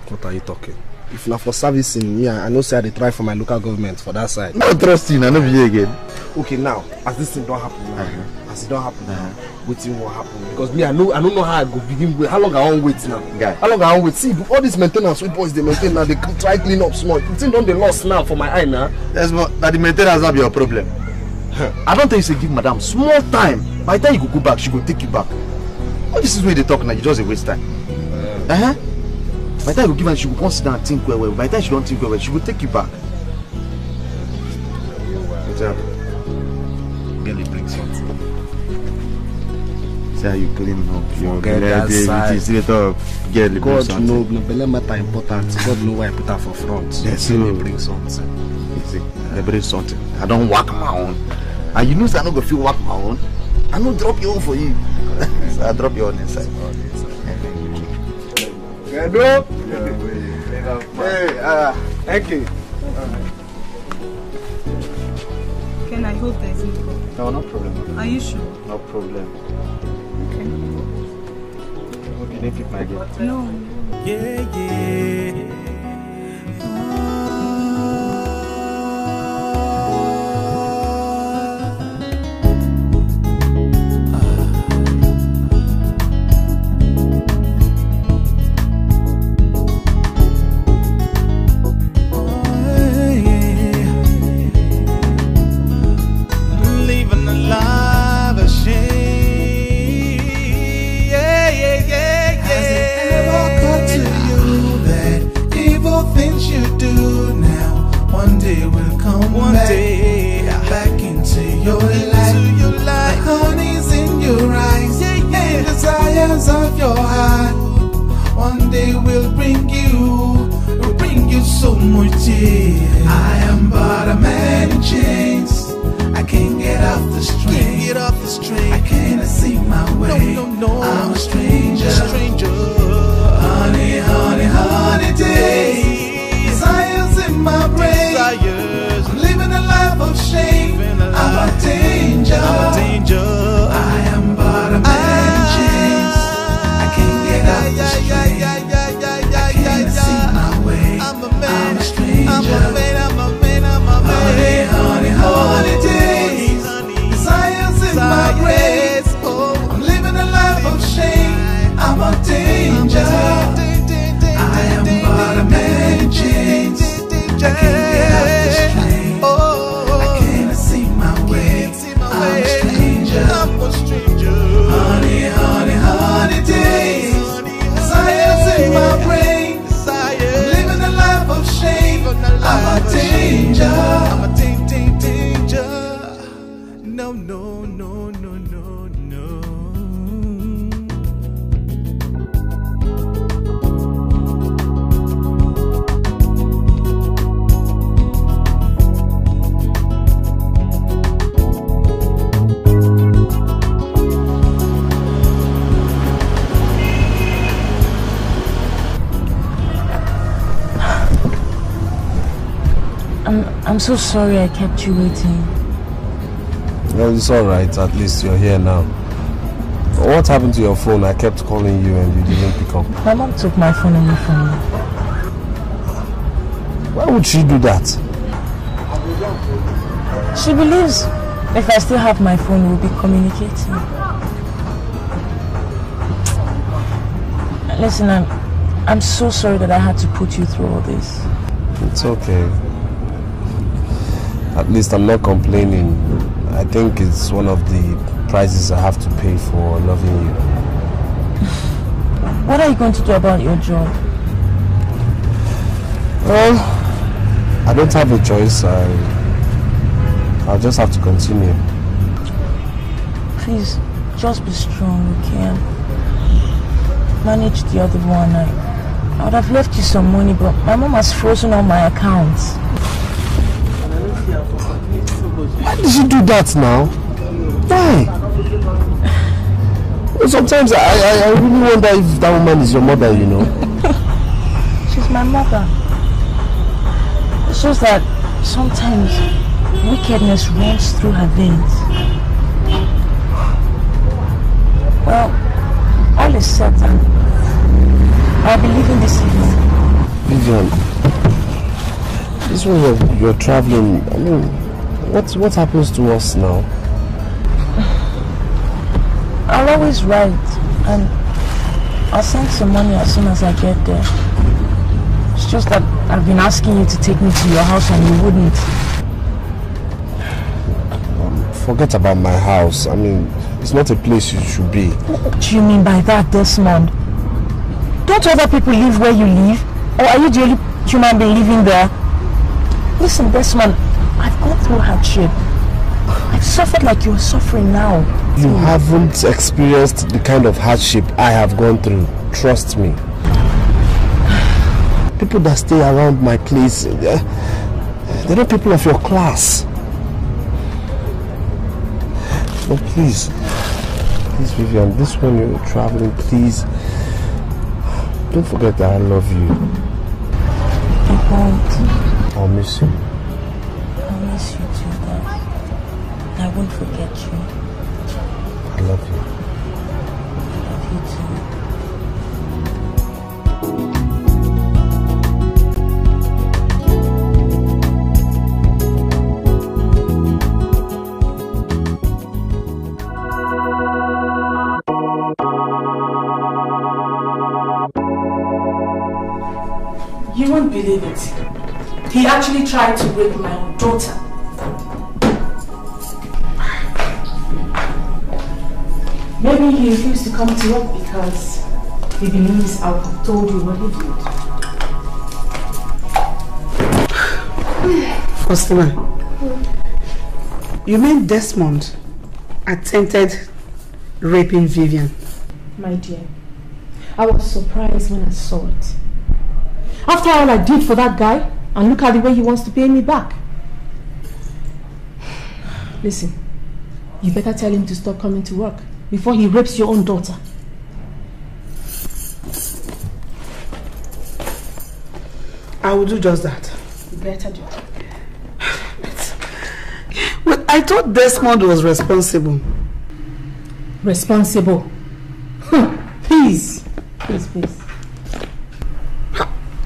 What are you talking? If na for servicing, yeah, I know say I dey try for my local government for that side. No trust you, na no be you again. Okay, now as this thing don happen now, as e don happen now, wetin wan happen? Because me, I know, I no know how I go begin wait. How long I wan wait now? Guy. How long I wan wait? See, all this main ten ance wey boys dey maintain now, dey try clean up small. The thing don dey lost now for my eye now. Yes, but na the main ten ance be your problem. I don tell you say give madam small time. By the time you go go back, she go take you back. All this is wey you dey talk now, you just dey waste time. Uh-huh. By the time you go give am, she go come sit down and think well well. By the time she don think well well, she go take you back. Wetin happen? Girl, dey bring something. See how you clean up. Your Forget belle, that dey side. everything. See the talk. Girl, dey bring God something. know, na belle matter important. God know why I put her for front. Yes, Say so- me bring something. You see, dey bring something. I don whack my own. And you know say I no go fit whack my own. I no drop your own for you. so I drop your own inside. Hello. Hey, ah, thank you. Ken, I hope there's no problem. No, no problem. Are you sure? No problem. Okay. You didn't pick my game. No. Yeah, yeah. Sorry I kept you waiting. Well, it's alright. At least you're here now. What happened to your phone? I kept calling you and you didn't pick up. My mom took my phone away from me. Why would she do that? She believes if I still have my phone, we'll be communicating. Listen, I'm, I'm so sorry that I had to put you through all this. It's okay. At least I'm not complaining. I think it's one of the prices I have to pay for loving you. What are you going to do about your job? Well, I don't have a choice. I, I'll just have to continue. Please, just be strong, okay? Manage the other one. I, I would have left you some money, but my mom has frozen all my accounts. Why did you do that now? Why? Sometimes I, I, I really wonder if that woman is your mother, you know. She's my mother. It's just that sometimes wickedness runs through her veins. Well, all is set and I'll be leaving this evening. Vivian, this way you're, you're traveling, I mean, what, what happens to us now? I'll always write and I'll send some money as soon as I get there. It's just that I've been asking you to take me to your house and you wouldn't. Forget about my house. I mean, it's not a place you should be. What do you mean by that, Desmond? Don't other people live where you live? Or are you the only human being living there? Listen, Desmond, I've gone through hardship. I've suffered like you're suffering now. You haven't experienced the kind of hardship I have gone through. Trust me. People that stay around my place, they're, they're not people of your class. No, please. Please, Vivian, this when you're traveling, please. Don't forget that I love you. I won't. I'll miss you. I'll miss you too, Dad. I won't forget you. I love you. I love you too. You won't believe it. He actually tried to rape my own daughter. Maybe he refused to come to work because he believes I would have told you what he did. Faustina, you mean Desmond attempted raping Vivian? My dear, I was surprised when I saw it. After all I did for that guy, And look at the way he wants to pay me back. Listen, you better tell him to stop coming to work before he rapes your own daughter. I will do just that. You better do. But I thought Desmond was responsible. Responsible? please. Please, please.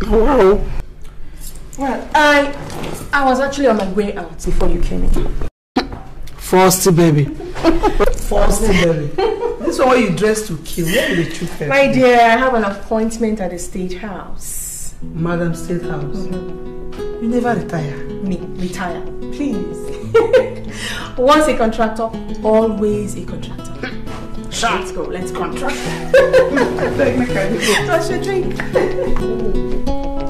Wow. Well, I I was actually on my way out before you came in. Frosty baby. Frosty baby. This is where you dress to kill. Where will the truth help My dear, I have an appointment at the State House. Madam State House. Mm-hmm. You never retire. Me, retire. Please. Once a contractor, always a contractor. Let's go, let's contract. Touch your drink.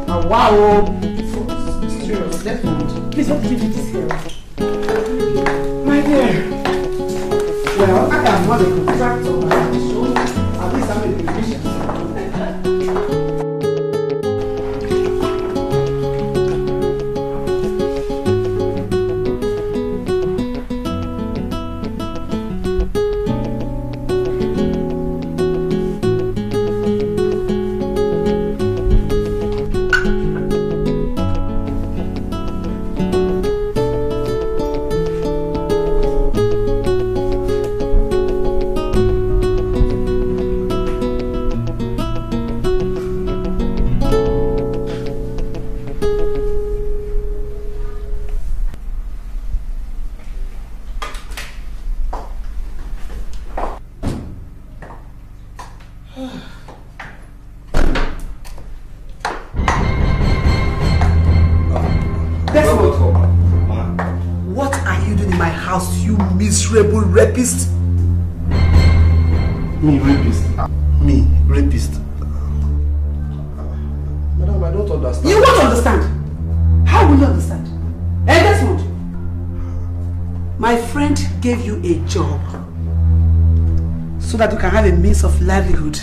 Oh, wow. Please, what did you do this? My dear. Well, I am not a contractor, but at least I'm a so that you can have a means of livelihood.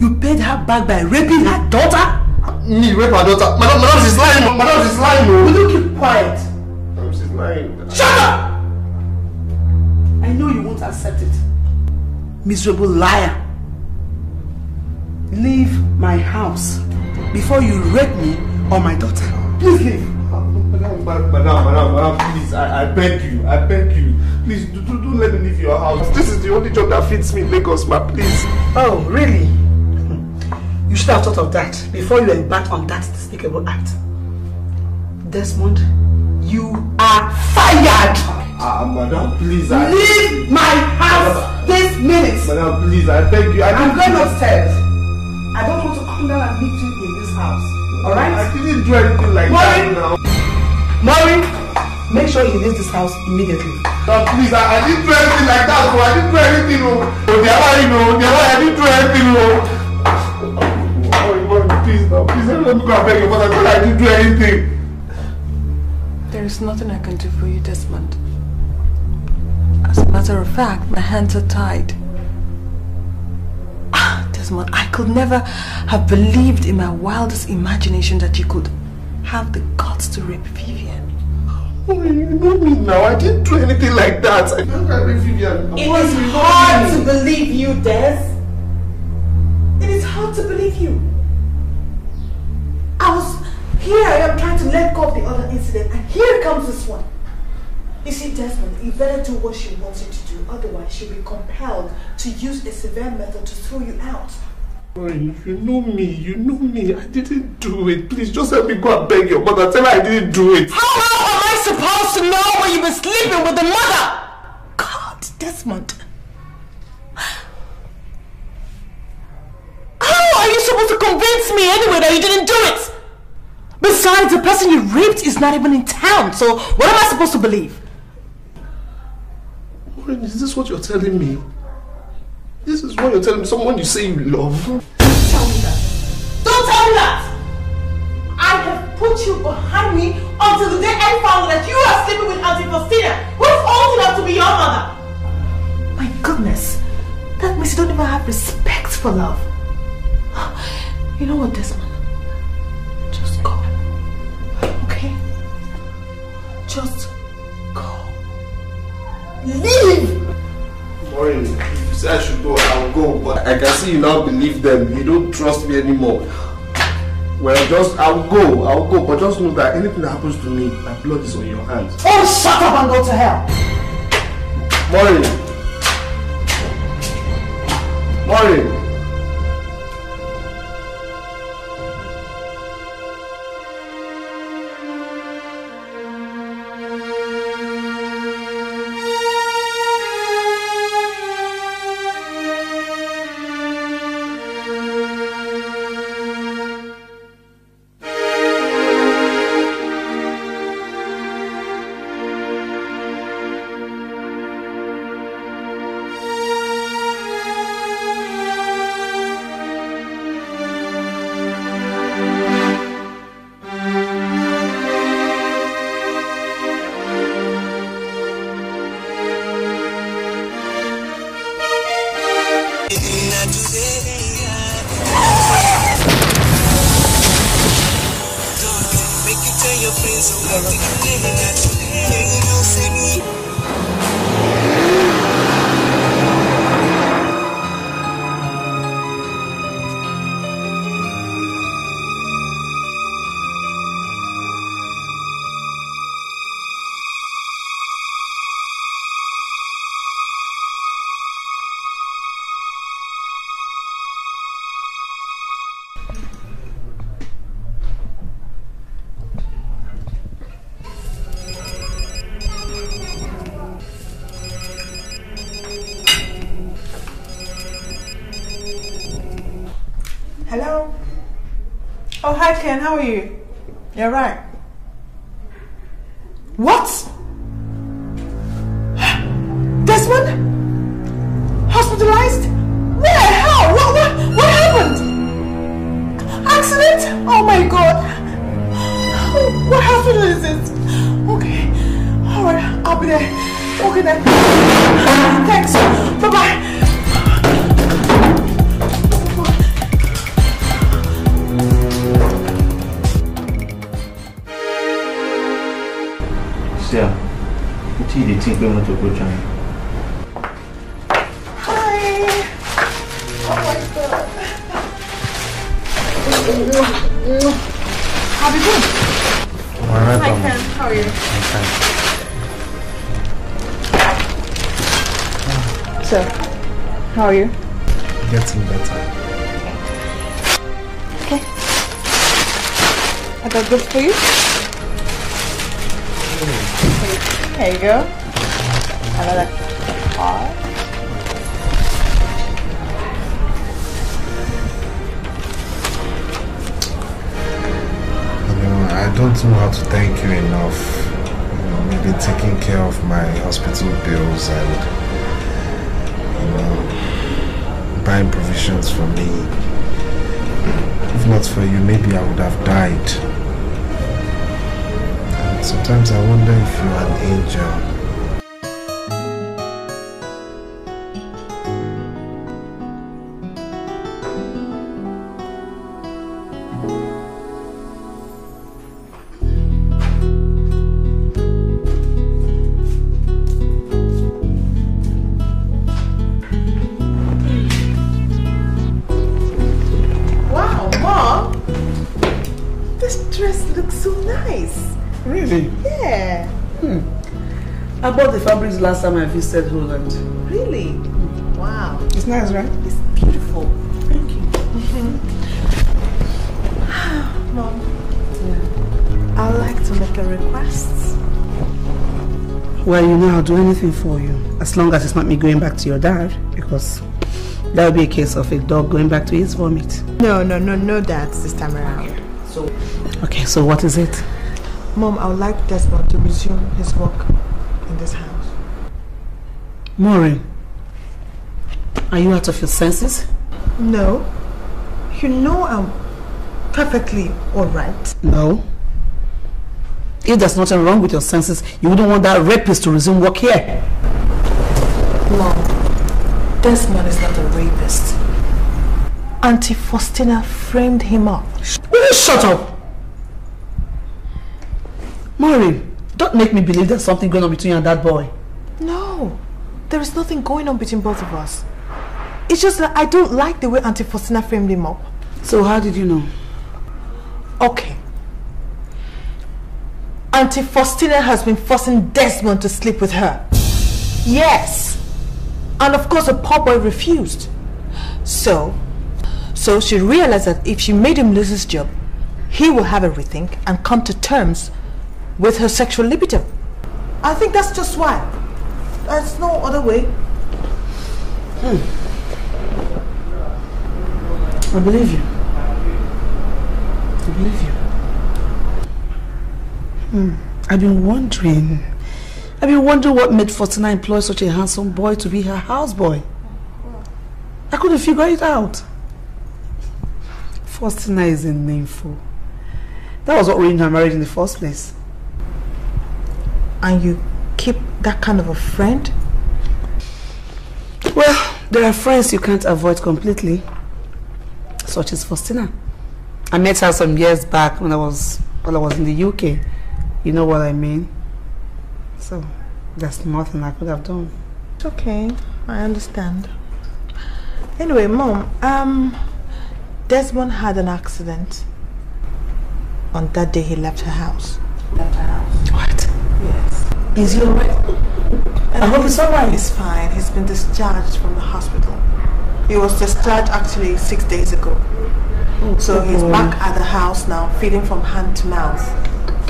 You paid her back by raping her daughter? Me, rape her daughter. Madam, madam, she's lying. Madam, she's lying. oh. Will you keep quiet? Madam, she's lying. Shut up! I know you won't accept it. Miserable liar. Leave my house before you rape me or my daughter. Please leave. Madam, madam, madam, madam, please, I, I beg you, I beg you. Please, do, do, don't let me leave your house. This is the only job that fits me in Lagos, ma, please. Oh, really? You should have thought of that before you embarked on that despicable act. Desmond, you are fired! Ah, madam, please, I... Leave my house this minute! Madam, please, I beg you. I I'm going upstairs. I don't want to come down and meet you in this house. Alright? I didn't do anything like that Maureen! now. Maureen, make sure you leave this house immediately. Madam, please, I, I didn't do anything like that, oh, I didn't do anything, oh. Oh, they are lying, oh, they are lying, I didn't do anything, oh. Oh, Maureen, please, now, please, let me go and beg you, but I thought I didn't do anything. There is nothing I can do for you, Desmond. As a matter of fact, my hands are tied. Ah, Desmond, I could never have believed in my wildest imagination that you could have the guts to rape Vivian. Oh, you know me now, I didn't do anything like that. I can't rape Vivian. It is hard to believe you, Des. It is hard to believe you. I was here. I am trying to let go of the other incident, and here comes this one. You see, Desmond, you better do what she wants you to do. Otherwise, she'll be compelled to use a severe method to throw you out. You know me, you know me. I didn't do it. Please, just let me go and beg your mother. Tell her I didn't do it. How am supposed to know when you've been sleeping with the mother? God, Desmond. How are you supposed to convince me anyway that you didn't do it? Besides, the person you raped is not even in town, so what am I supposed to believe? Maureen, is this what you're telling me? This is what you're telling me? Someone you say you love? Don't tell me that. Don't tell me that! I have put you behind me until the day I found that you are sleeping with Auntie Faustina, who's old enough to be your mother. My goodness, that means you don't even have respect for love. You know what, Desmond? Just go. Okay? Just go. Leave! Maureen, if you say I should go, I'll go. But I can see you now believe them. You don't trust me anymore. Well, just, I'll go. I'll go. But just know that anything that happens to me, my blood is on your hands. Oh, shut up and go to hell! Maureen. Maureen. Hello? You? You're right. What? Desmond? Hospitalized? Where? How? What, what, what happened? Accident? Oh my god. What hospital is it? Okay. Alright, I'll be there. Okay then. Thanks. Bye-bye. What do you think we want to go join? Hi. Oh my god. How have you been? Alright, Hi um, Ken, how are you? So, how are you? Getting better. Okay. I got this for you. There you go. Another card. You know, I don't know how to thank you enough. You know, maybe taking care of my hospital bills and, you know, buying provisions for me. If not for you, maybe I would have died. And sometimes I wonder if you're an angel. Bought the last time I visited Holland. Really? Wow. It's nice, right? It's beautiful. Thank you. Mm-hmm. Mom. I'd like to make a request. Well, you know I'll do anything for you. As long as it's not me going back to your dad, because that would be a case of a dog going back to his vomit. No, no, no, no dads this time around. So, Okay, so what is it? Mom, I would like Desmond to resume his work in this house. Maureen, are you out of your senses? No. You know I'm perfectly alright. No. If there's nothing wrong with your senses, you wouldn't want that rapist to resume work here. Mom, man is not a rapist. Auntie Faustina framed him up. Will you shut up? Maureen, Don't make me believe there's something going on between you and that boy. There is nothing going on between both of us. It's just that I don't like the way Auntie Faustina framed him up. So how did you know? Okay. Auntie Faustina has been forcing Desmond to sleep with her. Yes. And of course the poor boy refused. So, so she realized that if she made him lose his job, he will have everything and come to terms with her sexual libido. I think that's just why. There's no other way. I believe you. I believe you. Hmm. I've been wondering. I've been wondering what made Faustina employ such a handsome boy to be her houseboy. I couldn't figure it out. Faustina is a nameful. That was what ruined her marriage in the first place. And you keep that kind of a friend? Well, there are friends you can't avoid completely. Such as Faustina. I met her some years back when I was when I was in the UK. You know what I mean? So there's nothing I could have done. It's okay. I understand. Anyway, Mom, um, Desmond had an accident on that day he left her house. Left her house. Is he alright? I hope he's alright. He's fine. He's been discharged from the hospital. He was discharged actually six days ago. Oh, so he's boy. back at the house now, feeding from hand to mouth.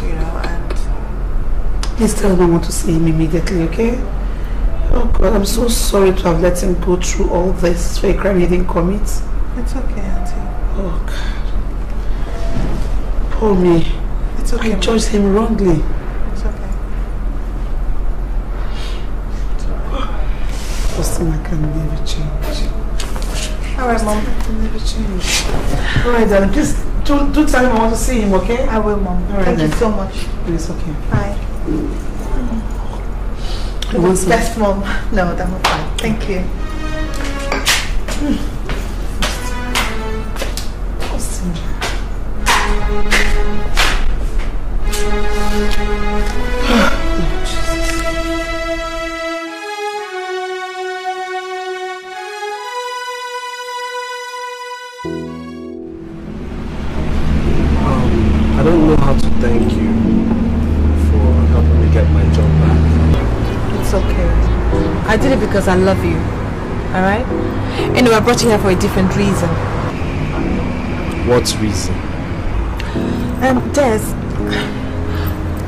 You know, and Please tell him I want to see him immediately, okay? Oh God, I'm so sorry to have let him go through all this for a crime he didn't commit. it's okay, Auntie. Oh God. Poor me. It's okay. I judged him wrongly. It's okay. Faustina can never change. All right, Mom. I can never change. Alright, darling, please do, do tell him I want to see him, okay? I will, Mom. All right, Thank then. you so much. It's okay. Bye. Some? Best mom. No, that was fine. Thank you. I I love you. Alright? Anyway, I brought you here for a different reason. What reason? Um, Des,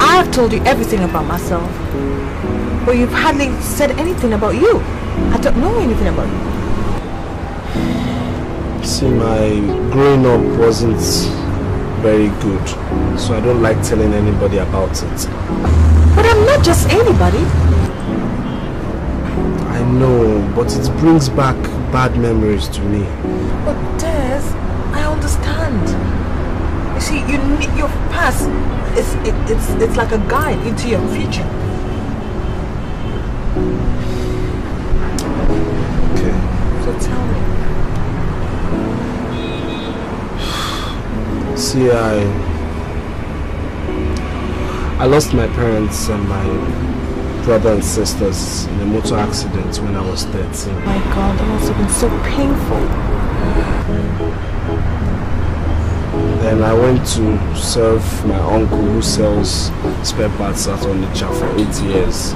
I have told you everything about myself. But you've hardly said anything about you. I don't know anything about you. See, my growing up wasn't very good, so I don't like telling anybody about it. But I'm not just anybody. I know, but it brings back bad memories to me. But Des, I understand. You see, you need your past. It's it, it's it's like a guide into your future. Okay. So tell me. See, I I lost my parents and my brother and sisters in a motor accident when I was 13. My God, that must have been so painful. Then I went to serve my uncle who sells spare parts at Onitsha for eight years.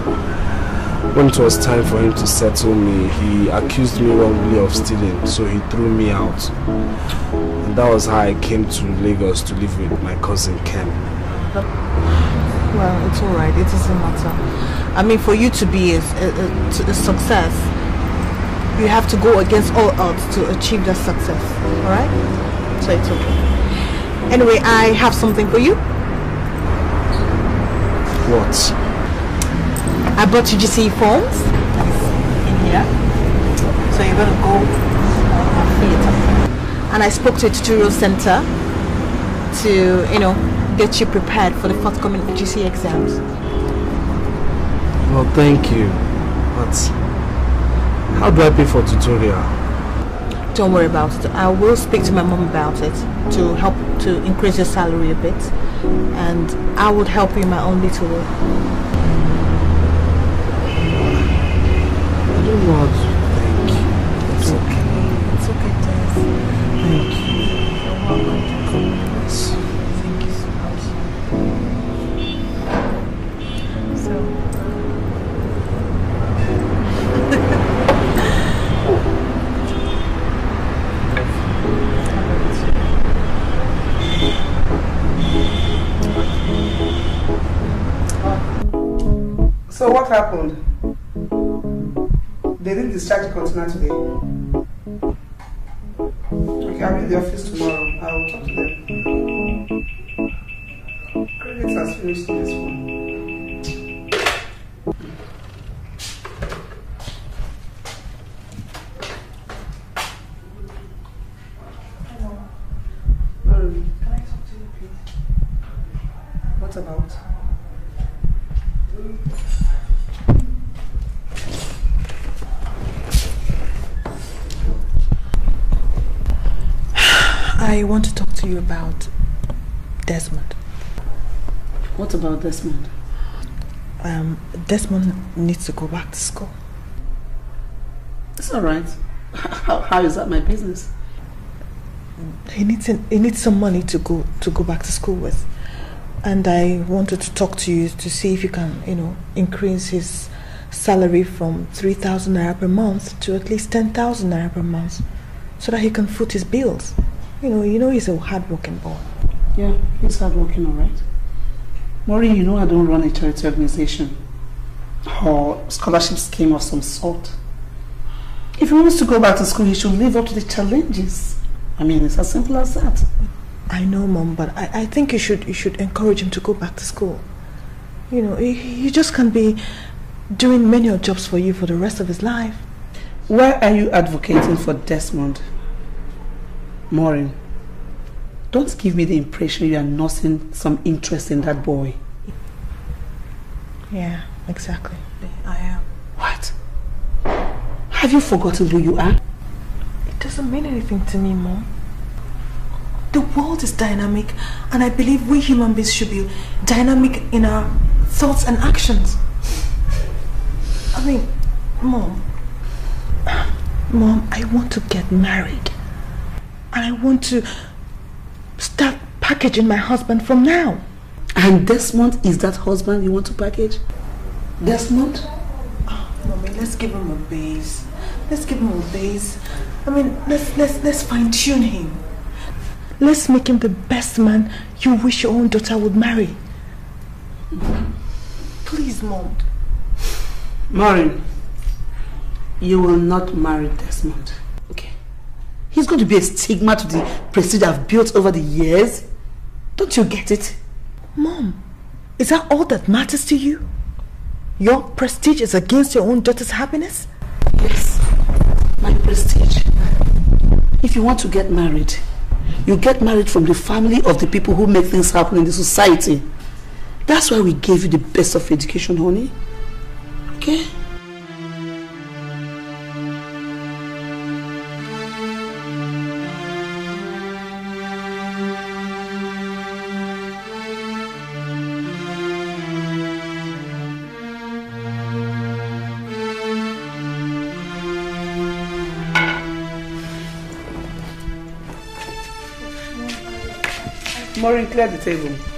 When it was time for him to settle me, he accused me wrongly of stealing, so he threw me out. And that was how I came to Lagos to live with my cousin Ken. Well, it's all right. It doesn't matter. I mean, for you to be a, a, a, a success, you have to go against all odds to achieve that success. All right? So it's okay. Anyway, I have something for you. What? I bought you GCE forms in here. So you're gonna go on our theater. And I spoke to a tutorial center to, you know, get you prepared for the forthcoming GC exams. Well, thank you. But how do I pay for tutorial? Don't worry about it. I will speak to my mom about it to help to increase your salary a bit. And I would help you in my own little way. What happened? They didn't discharge the container today. About Desmond? Um, Desmond needs to go back to school. It's all right. How, how is that my business? He needs an, he needs some money to go to go back to school with, and I wanted to talk to you to see if you can, you know, increase his salary from three thousand naira per month to at least ten thousand naira per month, so that he can foot his bills. You know, you know he's a hardworking boy. Yeah, he's hardworking, all right. Maureen, you know I don't run a charity organization or scholarship scheme of some sort. If he wants to go back to school, he should live up to the challenges. I mean, it's as simple as that. I know, mom, but I, I think you should you should encourage him to go back to school. You know, he, he just can't be doing menial jobs for you for the rest of his life. Why are you advocating for Desmond? Maureen, don't give me the impression you are nursing some interest in that boy. Yeah, exactly. I am. What? Have you forgotten who you are? It doesn't mean anything to me, mom. The world is dynamic, and I believe we human beings should be dynamic in our thoughts and actions. I mean, mom, mom, I want to get married, and I want to start packaging my husband from now. And Desmond is that husband you want to package? Desmond? Oh, mommy, let's give him a base. Let's give him a base. I mean, let's let's let's fine tune him. Let's make him the best man you wish your own daughter would marry. Please, mom. Maureen, you will not marry Desmond. He's going to be a stigma to the prestige I've built over the years. Don't you get it? Mom, is that all that matters to you? Your prestige is against your own daughter's happiness? Yes, my prestige. If you want to get married, you get married from the family of the people who make things happen in the society. That's why we gave you the best of education, honey. Okay? Clear the table.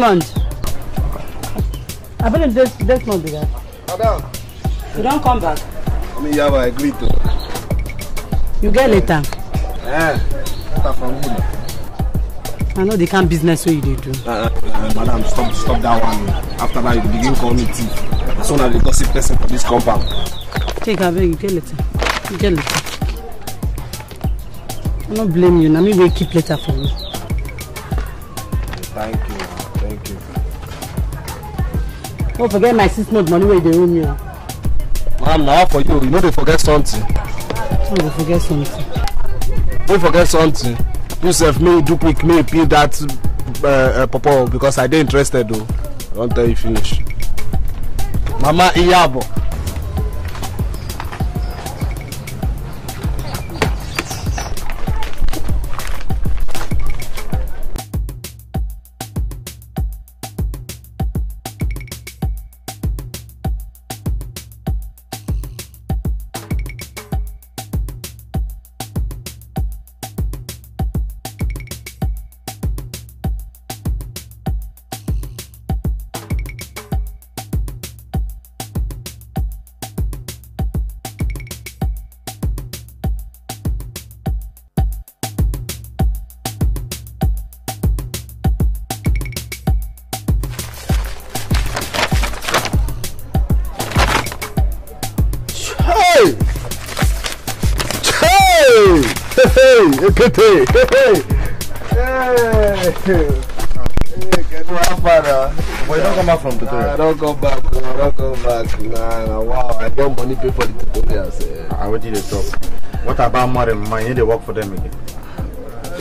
Desmond. I been Des Desmond be that. Madam. You don't come back. I mean, you have agreed to. You get later. Eh, letter from who? I know the kind business wey you dey do. Uh, uh, madam, stop, stop that one. After that, you begin call me thief. As soon as the gossip person for this compound. Take her beg, you get later. You get later. I don't blame you. Now me will keep later for you. Don't forget my six month money where they owe me. oh. Ma'am, now for you. You know they forget something. Don't forget something. Don't forget something. You sef me do quick me pay that uh, uh, papa because I dey interested though. I don tell you finish. Mama Iyabo. Ekete! Hey! Hey! Hey, Kedu Afara. But you don't come back from Nah, I don't come back. oh, I don't come back. Nah, nah, wow. I get money pay for the tutorials. Eh. I wait till they talk. What about Marim? Man, you to work for them again.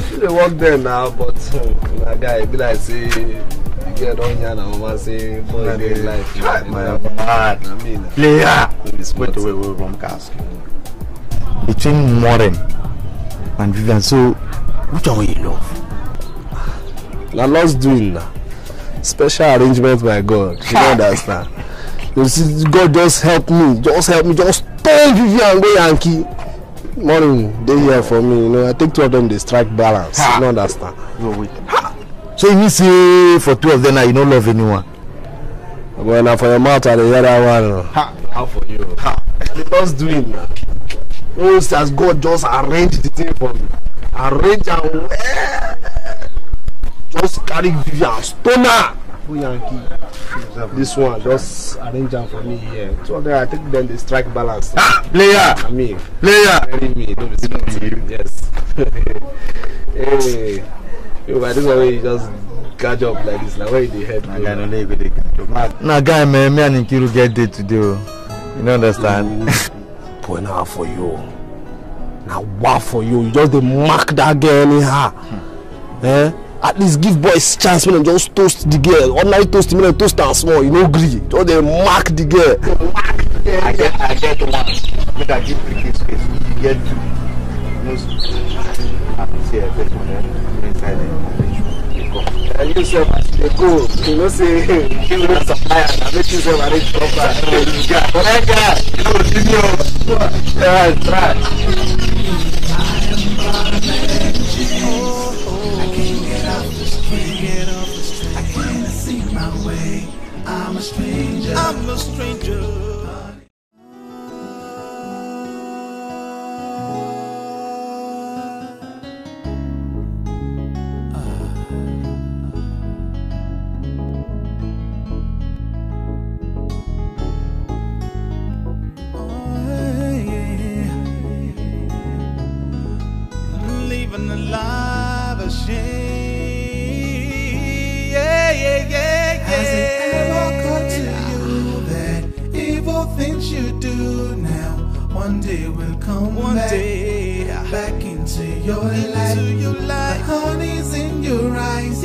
She dey work there now, but uh, na guy be like say the girl don yarn her mama say boy dey life. You. Na me na. Player. Wait, wait, wait, wait, wait, ask you. Between Marim and Vivian, so which one will you love? na lost doing na special arrangement by god you no understand you see god just help me just help me just turn vivian go yankee morning dey here for me you know i take two of them dey strike balance you no understand. Wait, wait. So you mean say for two of them now you don't love anyone? but na for your mouth i dey hear that one o. Ha. How for you? Ha. lost doing na just as god just arrange the thing for me arrange am well just carry vivian stone her go yankee this one just arrange am for me here two of them i take them dey strike balance. Ah, player. na me Player. very me no be small yes hey yo by this one wey you just catch up like this na where you dey head Na guy no you go dey catch up. Na guy man, me and Nkiru get date today. oh. You don't understand? Boy na for you na wa for you you just mark that girl anyhow eh at least give boys chance make dem just toast the girl ordinary toast make toast am small you no gree just dey mark the girl. I get, I get one. Make I give pikin space. You get two. No space. I see a first one. Inside. And you sef as you dey go you know say you na supplier na make you sef arrange proper. correct guy. No, senior. Yeah, try. Living a life of shame. Yeah, yeah, yeah, yeah. Has it ever occurred to you that evil things you do now one day will come one back, day back into your life? Into your life. The honey's in your eyes.